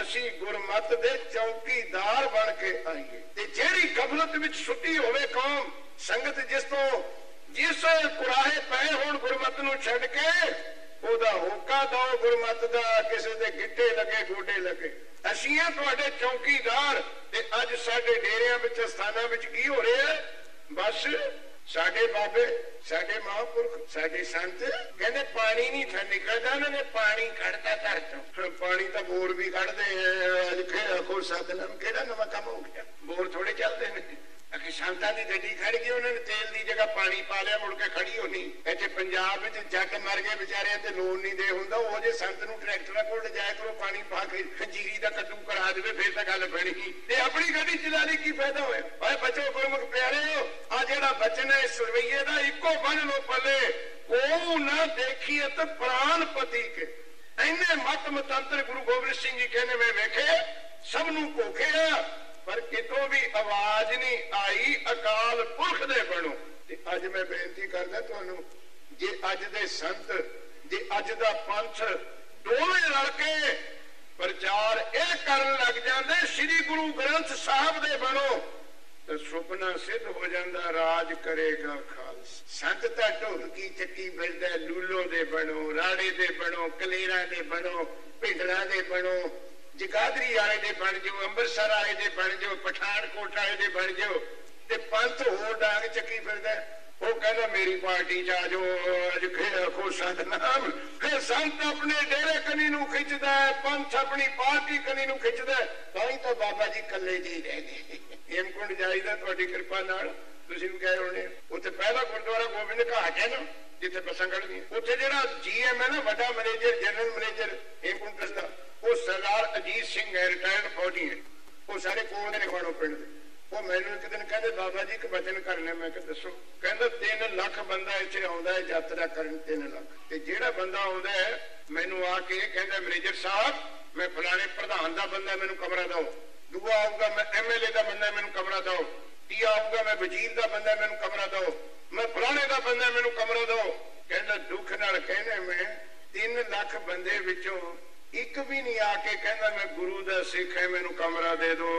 ਅਸੀਂ ਗੁਰਮਤ ਦੇ ਚੌਕੀਦਾਰ ਬਣ ਕੇ ਆਈਏ। ਤੇ ਜਿਹੜੀ ਗਫਲਤ ਵਿੱਚ ਸੁੱਤੀ ਹੋਵੇ ਕੌਮ, ਸੰਗਤ ਜਿਸ ਤੋਂ ਜਿਸ ਕੁਰਾਹੇ ਪਏ ਹੋਣ ਗੁਰਮਤ ਨੂੰ ਛੱਡ ਕੇ, ਉਹਦਾ ਹੋਕਾ ਦੋ ਗੁਰਮਤ ਦਾ, ਕਿਸੇ ਦੇ ਗਿੱਟੇ ਲੱਗੇ, ਗੋਡੇ ਲੱਗੇ। ਅਸੀਂ ਆ ਤੁਹਾਡੇ ਚੌਕੀਦਾਰ, ਤੇ ਅੱਜ ਸਾਡੇ ਡੇਰਿਆਂ ਵਿੱਚ, ਸਥਾਨਾਂ ਵਿੱਚ ਕੀ ਹੋ ਰਿਹਾ? ਬਸ ਸਾਡੇ ਬਾਬੇ ਸਾਡੇ ਮਹਾਂਪੁਰਖ ਸਾਡੇ ਸੰਤ ਕਹਿੰਦੇ ਪਾਣੀ ਨਹੀਂ ਥਾ ਨਿਕਲਦਾ ਉਹਨਾਂ ਨੇ ਪਾਣੀ ਕੱਢਦਾ ਧਰ ਤੋਂ ਪਾਣੀ ਤਾਂ ਬੋਰ ਵੀ ਕੱਢਦੇ ਅੱਜ ਫੇਰ ਆਖੋ ਸਤਨਾਮ ਕਿਹੜਾ ਨਵਾਂ ਕੰਮ ਹੋ ਗਿਆ? ਬੋਰ ਥੋੜੇ ਚੱਲਦੇ ਨੇ। ਅਖੇ ਸੰਤਾਂ ਦੀ ਗੱਡੀ ਖੜ ਗਈ, ਉਹਨਾਂ ਨੇ ਤੇਲ ਦੀ ਜਗ੍ਹਾ ਪਾਣੀ ਪਾ ਲਿਆ, ਮੁੜ ਕੇ ਖੜੀ ਹੋਣੀ। ਇੱਥੇ ਪੰਜਾਬ ਵਿੱਚ ਜੱਟ ਮਰ ਗਏ ਵਿਚਾਰਿਆਂ ਤੇ ਲੋਨ ਨਹੀਂ ਦੇ ਹੁੰਦਾ, ਉਹ ਜੇ ਸੰਤ ਨੂੰ ਟਰੈਕਟਰਾਂ ਕੋਲ ਲਿਜਾਇਆ ਕਰੋ, ਪਾਣੀ ਪਾ ਕੇ ਖੰਜੀਰੀ ਦਾ ਕੱਦੂ ਕਰਾ ਦੇਵੇ, ਫੇਰ ਤਾਂ ਗੱਲ ਬਣੀ। ਤੇ ਆਪਣੀ ਗੱਡੀ ਚਲਾ ਲਈ ਕੀ ਫਾਇਦਾ ਹੋਇਆ? ਓਏ ਬੱਚੋ, ਗੁਰਮੁਖ ਪਿਆਰਿਓ, ਆ ਜਿਹੜਾ ਬਚਨ ਹੈ, ਇਸ ਰਵਈਏ ਦਾ ਇੱਕੋ ਬਣ ਲੋ ਪੱਲੇ। ਉਹ ਨਾ ਦੇਖੀਏ ਤੇ ਪ੍ਰਾਨ ਪਤੀ ਕੇ ਐਨੇ ਮਤ ਮਤੰਤਰ ਗੁਰੂ ਗੋਬਿੰਦ ਸਿੰਘ ਜੀ ਕਹਿੰਦੇ ਮੈਂ ਵੇਖੇ, ਸਭ ਨੂੰ ਭੋਖਿਆ ਪਰ ਕਿਤੋਂ ਵੀ ਆਵਾਜ਼ ਨਹੀਂ ਆਈ, ਅਕਾਲ ਪੁਰਖ ਦੇ ਬਣੋ। ਤੇ ਅੱਜ ਮੈਂ ਬੇਨਤੀ ਕਰਦਾ ਤੁਹਾਨੂੰ, ਜੇ ਅੱਜ ਦੇ ਸੰਤ, ਜੇ ਅੱਜ ਦਾ ਪੰਥ ਦੋਵੇਂ ਰਲ ਕੇ ਪ੍ਰਚਾਰ ਇਹ ਕਰਨ ਲੱਗ ਜਾਂਦੇ, ਸ੍ਰੀ ਗੁਰੂ ਗ੍ਰੰਥ ਸਾਹਿਬ ਦੇ ਬਣੋ, ਤੇ ਸੁਪਨਾ ਸਿੱਧ ਹੋ ਜਾਂਦਾ, ਰਾਜ ਕਰੇਗਾ ਖਾਲਸ। ਸੰਤ ਤਾਂ ਢੋਲਕੀ ਚੱਕੀ ਮਿਲਦਾ, ਲੂਲੋ ਦੇ ਬਣੋ, ਰਾੜੇ ਦੇ ਬਣੋ, ਕਲੇਰਾਂ ਦੇ ਬਣੋ, ਭਿੰਡਰਾਂ ਦੇ ਬਣੋ। ਜਗਾਦਰੀ ਵਾਲੇ ਦੇ ਬਣ ਜਾਓ, ਅੰਮ੍ਰਿਤਸਰ ਵਾਲੇ ਦੇ ਬਣ ਜਾਓ, ਪਠਾਨਕੋਟ ਵਾਲੇ ਦੇ ਬਣ ਜਾਓ, ਤੇ ਪੰਥ ਹੋਰ ਡਾਂਗ ਚੱਕੀ ਫਿਰਦਾ ਉਹ ਕਹਿੰਦਾ, ਮੇਰੀ ਪਾਰਟੀ ਚ ਆ ਜਾਓ ਅੱਜ ਫੇਰ ਆਖੋ ਫਿਰ ਸੰਤ ਆਪਣੇ ਡੇਰੇ ਕਨੀ ਨੂੰ ਖਿੱਚਦਾ ਪੰਥ ਆਪਣੀ ਪਾਰਟੀ ਕਨੀ ਨੂੰ ਖਿੱਚਦਾ ਹੈ। ਤਾਂ ਹੀ ਤਾਂ ਬਾਬਾ ਜੀ ਇਕੱਲੇ ਜੀ ਰਹਿ ਗਏ। ਹੇਮਕੁੰਡ ਜਾਈਦਾ, ਤੁਹਾਡੀ ਕਿਰਪਾ ਨਾਲ। ਤੁਸੀਂ ਵੀ ਗਏ ਹੋਣੇ, ਉੱਥੇ ਪਹਿਲਾ ਗੁਰਦੁਆਰਾ ਗੋਬਿੰਦ ਘਾਟ ਹੈ ਨਾ? ਜਿੱਥੇ ਬੱਸਾਂ ਕੱਢਦੀਆਂ ਉੱਥੇ ਜਿਹੜਾ ਜੀਐਮ ਹੈ ਨਾ, ਵੱਡਾ ਮੈਨੇਜਰ ਜਨਰਲ ਮੈਨੇਜਰ ਹੇਮਕੁੰਡ ਦਾ, ਉਹ ਸਰਦਾਰ ਅਜੀਤ ਸਿੰਘ ਹੈ ਰਿਟਾਇਰਡ ਫੌਜੀ ਹੈ ਉਹ ਸਾਰੇ ਕੋਲ ਦੇ ਨਿਖਾਣੋ ਪਿੰਡ ਦੇ। ਉਹ ਮੈਨੂੰ ਇੱਕ ਦਿਨ ਕਹਿੰਦੇ, ਬਾਬਾ ਜੀ, ਇੱਕ ਵਚਨ ਕਰਨਾ ਮੈਂ ਕਿਹਾ, ਦੱਸੋ। ਕਹਿੰਦਾ 3 ਲੱਖ ਬੰਦਾ ਇੱਥੇ ਆਉਂਦਾ ਹੈ, ਯਾਤਰਾ ਕਰਨ 3 ਲੱਖ। ਤੇ ਜਿਹੜਾ ਬੰਦਾ ਆਉਂਦਾ ਹੈ, ਮੈਨੂੰ ਆ ਕੇ ਕਹਿੰਦਾ ਮੈਨੇਜਰ ਸਾਹਿਬ, ਮੈਂ ਫਲਾਣੇ ਪ੍ਰਧਾਨ ਦਾ ਬੰਦਾ ਮੈਨੂੰ ਕਮਰਾ ਦਿਓ। ਦੂਆ ਆਊਗਾ, ਮੈਂ ਐਮਐਲਏ ਦਾ ਬੰਦਾ ਮੈਨੂੰ ਕਮਰਾ ਦਿਓ। ਤੀਆ ਆਊਗਾ, ਮੈਂ ਵਜ਼ੀਰ ਦਾ ਬੰਦਾ ਮੈਨੂੰ ਕਮਰਾ ਦਿਓ। ਮੈਂ ਫਲਾ ਬੰਦਾ ਮੈਨੂੰ ਕਮਰਾ ਦਿਓ। ਕਹਿੰਦਾ ਦੁੱਖ ਨਾਲ ਕਹਿੰਦੇ ਮੈਂ 3 ਲੱਖ ਬੰਦੇ ਵਿੱਚੋਂ ਇੱਕ ਵੀ ਨਹੀਂ ਆ ਕੇ ਕਹਿੰਦਾ ਮੈਂ ਗੁਰੂ ਦਾ ਸਿੱਖ ਹੈ ਮੈਨੂੰ ਕਮਰਾ ਦੇ ਦਿਓ।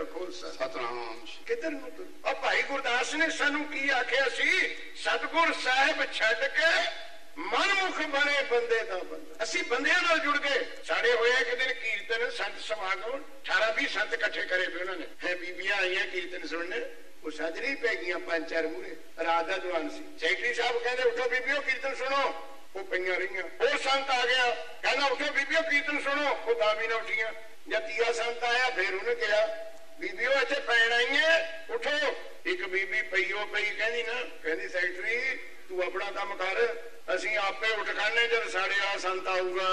ਆਖੋ ਸਤ ਸਤਨਾਮ। ਕਿੱਧਰ ਨੂੰ ਤੁਰ ਆ ਭਾਈ ਗੁਰਦਾਸ ਨੇ ਸਾਨੂੰ ਕੀ ਆਖਿਆ ਸੀ? ਸਤਗੁਰ ਸਾਹਿਬ ਛੱਡ ਕੇ ਮਨਮੁਖ ਬਣੇ ਬੰਦੇ ਦਾ ਬੰਦਾ। ਅਸੀਂ ਬੰਦਿਆਂ ਨਾਲ ਜੁੜ ਗਏ। ਸਾਡੇ ਹੋਇਆ ਇੱਕ ਦਿਨ ਕੀਰਤਨ ਸੰਤ ਸਮਾਗਮ 18 20 ਸੰਤ ਇਕੱਠੇ ਕਰੇ ਪਏ ਉਹਨਾਂ ਨੇ। ਹੈ ਬੀਬੀਆਂ ਆਈਆਂ ਕੀਰਤਨ ਸੁਣਨ। ਉਹ ਸਾਜਰੀ ਪੈ ਗਈਆਂ ਪੰਜ ਚਾਰ ਮੂਰੇ ਰਾਤ ਦਾ ਦੀਵਾਨ ਸੀ। ਸੈਕਟਰੀ ਸਾਹਿਬ ਕਹਿੰਦੇ, ਉਠੋ ਬੀਬੀਓ, ਕੀਰਤਨ ਸੁਣੋ। ਉਹ ਪਈਆਂ ਰਹੀਆਂ। ਹੋਰ ਸੰਤ ਆ ਗਿਆ। ਕਹਿੰਦਾ, ਉਠੋ ਬੀਬੀਓ, ਕੀਰਤਨ ਸੁਣੋ। ਉਹ ਤਾਂ ਵੀ ਨਾ ਉੱਠੀਆਂ। ਜਦ ਤੀਆ ਸੰਤ ਆਇਆ, ਫੇਰ ਉਹਨੇ ਕਿਹਾ, ਬੀਬੀਓ, ਇੱਥੇ ਪੈਣ ਆਈ ਐ ਉਠੋ। ਇੱਕ ਬੀਬੀ ਪਈਓ ਪਈ ਕਹਿੰਦੀ ਨਾ, ਕਹਿੰਦੀ, ਸੈਕਟਰੀ ਤੂੰ ਆਪਣਾ ਕੰਮ ਕਰ, ਅਸੀਂ ਆਪੇ ਉੱਠ ਖੜਨੇ ਜਦ ਸਾਡੇ ਆ ਸੰਤ ਆਊਗਾ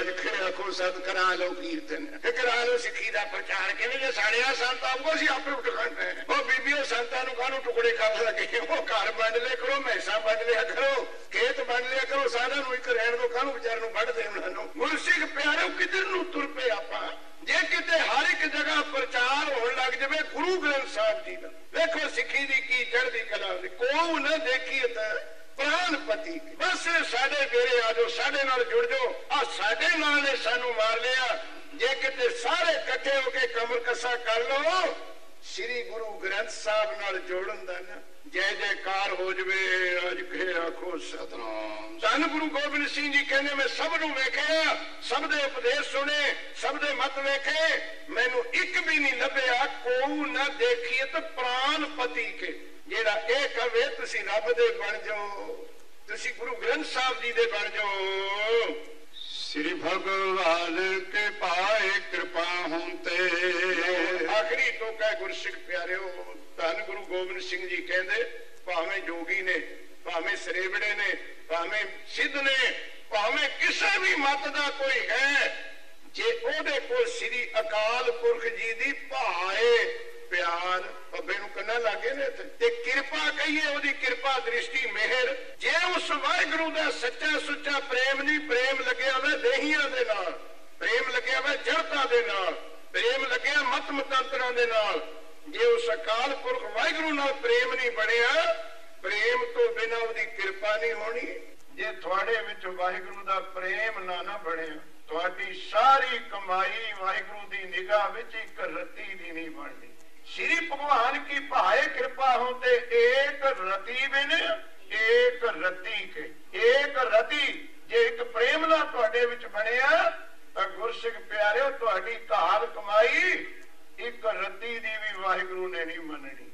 ਲਿਖੇ ਆਖੋ ਸਤ ਕਰਾ ਲਓ ਕੀਰਤਨ ਕਰਾ ਲਓ ਸਿੱਖੀ ਦਾ ਪ੍ਰਚਾਰ ਕਹਿੰਦੇ ਜੇ ਸਾਡੇ ਆ ਸੰਤ ਆਊਗਾ, ਅਸੀਂ ਆਪੇ ਉੱਠ ਖੜਨੇ ਉਹ ਬੀਬੀਓ ਸੰਤਾਂ ਨੂੰ ਕਾਹਨੂੰ ਟੁਕੜੇ ਕਰਨ ਲੱਗੇ? ਉਹ ਘਰ ਵੰਡ ਲਿਆ ਕਰੋ, ਮੈਸਾਂ ਵੰਡ ਲਿਆ ਕਰੋ, ਖੇਤ ਵੰਡ ਲਿਆ ਕਰੋ, ਸਾਰਿਆਂ ਨੂੰ ਇੱਕ ਰਹਿਣ ਦੋ ਕਾਹਨੂੰ ਵਿਚਾਰ ਨੂੰ ਵੱਢਦੇ ਉਹਨਾਂ ਨੂੰ? ਗੁਰਸਿੱਖ ਪਿਆਰੋ, ਕਿਧਰ ਨੂੰ ਤੁਰ ਪਏ ਆਪਾਂ? ਜੇ ਕਿਤੇ ਹਰ ਇੱਕ ਜਗ੍ਹਾ ਪ੍ਰਚਾਰ ਹੋਣ ਲੱਗ ਜਾਵੇ, ਗੁਰੂ ਗ੍ਰੰਥ ਸਾਹਿਬ ਜੀ ਦਾ। ਵੇਖੋ ਸਿੱਖੀ ਦੀ ਕੀ ਚੜ੍ਹਦੀ ਕਲਾ ਦੀ ਕੋਈ ਨਾ ਦੇਖੀਏ ਤਾਂ ਪ੍ਰਾਨਪਤੀ ਬਸ ਸਾਡੇ ਡੇਰੇ ਆ ਜਾਓ, ਸਾਡੇ ਨਾਲ ਜੁੜ ਜਾਓ। ਆ ਸਾਡੇ ਨਾਲ ਨੇ ਸਾਨੂੰ ਮਾਰ ਲਿਆ। ਜੇ ਕਿਤੇ ਸਾਰੇ ਇਕੱਠੇ ਹੋ ਕੇ ਕਮਰ ਕੱਸਾ ਕਰ ਲਓ, ਸ੍ਰੀ ਗੁਰੂ ਗ੍ਰੰਥ ਸਾਹਿਬ ਨਾਲ ਜੋੜਨ ਦਾ ਨਾ ਜੈ ਜੈਕਾਰ ਹੋ ਜਵੇ, ਅੱਜ ਕੇ ਆਖੋ ਸਤਨਾਮ। ਧੰਨ ਗੁਰੂ ਗੋਬਿੰਦ ਸਿੰਘ ਜੀ ਕਹਿੰਦੇ, ਮੈਂ ਸਭ ਨੂੰ ਵੇਖਿਆ, ਸਭ ਦੇ ਉਪਦੇਸ਼ ਸੁਣੇ, ਸਭ ਦੇ ਮਤ ਵੇਖੇ, ਮੈਨੂੰ ਇੱਕ ਵੀ ਨਹੀਂ ਲੱਭਿਆ ਕੋਉ ਨਾ ਦੇਖੀਏ ਤਾਂ ਪ੍ਰਾਨ ਪਤੀ ਕੇ। ਜਿਹੜਾ ਇਹ ਕਵੇ, ਤੁਸੀਂ ਰੱਬ ਦੇ ਬਣ ਜਾਓ, ਤੁਸੀਂ ਗੁਰੂ ਗ੍ਰੰਥ ਸਾਹਿਬ ਜੀ ਦੇ ਬਣ ਜਾਓ। ਸ੍ਰੀ ਭਗਵਾਨ ਕੇ ਪਾਏ ਕਿਰਪਾ ਹੁੰਤੇ ਆਖਰੀ ਟੋਕਾ ਗੁਰਸਿੱਖ ਪਿਆਰਿਓ, ਧੰਨ ਗੁਰੂ ਗੋਬਿੰਦ ਸਿੰਘ ਜੀ ਕਹਿੰਦੇ, ਭਾਵੇਂ ਜੋਗੀ ਨੇ, ਭਾਵੇਂ ਸਰੇਵੜੇ ਨੇ, ਭਾਵੇਂ ਸਿੱਧ ਨੇ, ਭਾਵੇਂ ਕਿਸੇ ਵੀ ਮਤ ਦਾ ਕੋਈ ਹੈ, ਜੇ ਉਹਦੇ ਕੋਲ ਸ੍ਰੀ ਅਕਾਲ ਪੁਰਖ ਜੀ ਦੀ ਭਾਏ ਪਿਆਰ ਪੱਬੇ ਨੂੰ ਕੰਨਾ ਲਾਗੇ ਨੇ ਇੱਥੇ। ਤੇ ਕਿਰਪਾ ਕਹੀਏ ਉਹਦੀ ਕਿਰਪਾ ਦ੍ਰਿਸ਼ਟੀ ਮਿਹਰ। ਜੇ ਉਸ ਵਾਹਿਗੁਰੂ ਦਾ ਸੱਚਾ ਸੁੱਚਾ ਪ੍ਰੇਮ ਨਹੀਂ, ਪ੍ਰੇਮ ਲੱਗਿਆ ਹੋਵੇ ਦੇਹੀਆਂ ਦੇ ਨਾਲ, ਪ੍ਰੇਮ ਲੱਗਿਆ ਹੋਵੇ ਜੜਤਾ ਦੇ ਨਾਲ, ਪ੍ਰੇਮ ਲੱਗਿਆ ਮਤ ਮਤਾਂਤਰਾਂ ਦੇ ਨਾਲ। ਜੇ ਉਸ ਅਕਾਲ ਪੁਰਖ ਵਾਹਿਗੁਰੂ ਨਾਲ ਪ੍ਰੇਮ ਨਹੀਂ ਬਣਿਆ, ਪ੍ਰੇਮ ਤੋਂ ਬਿਨਾਂ ਉਹਦੀ ਕਿਰਪਾ ਨਹੀਂ ਹੋਣੀ। ਜੇ ਤੁਹਾਡੇ ਵਿੱਚ ਵਾਹਿਗੁਰੂ ਦਾ ਪ੍ਰੇਮ ਨਾ ਨਾ ਬਣਿਆ, ਤੁਹਾਡੀ ਸਾਰੀ ਕਮਾਈ ਵਾਹਿਗੁਰੂ ਦੀ ਨਿਗਾਹ ਵਿੱਚ ਇੱਕ ਰੱਤੀ ਦੀ ਨਹੀਂ ਬਣਦੀ। श्री भगवान की भाई कृपा होते एक रति बिन एक रति के ਏਕ ਰਤੀ ਜੇ ਇੱਕ ਪ੍ਰੇਮ ना ਤੁਹਾਡੇ ਵਿੱਚ ਬਣਿਆ, ਤਾਂ ਗੁਰਸਿੱਖ ਪਿਆਰਿਓ, ਤੁਹਾਡੀ ਘਾਲ ਕਮਾਈ ਇੱਕ ਰਤੀ ਦੀ ਵੀ ਵਾਹਿਗੁਰੂ ਨੇ ਨਹੀਂ ਮੰਨਣੀ।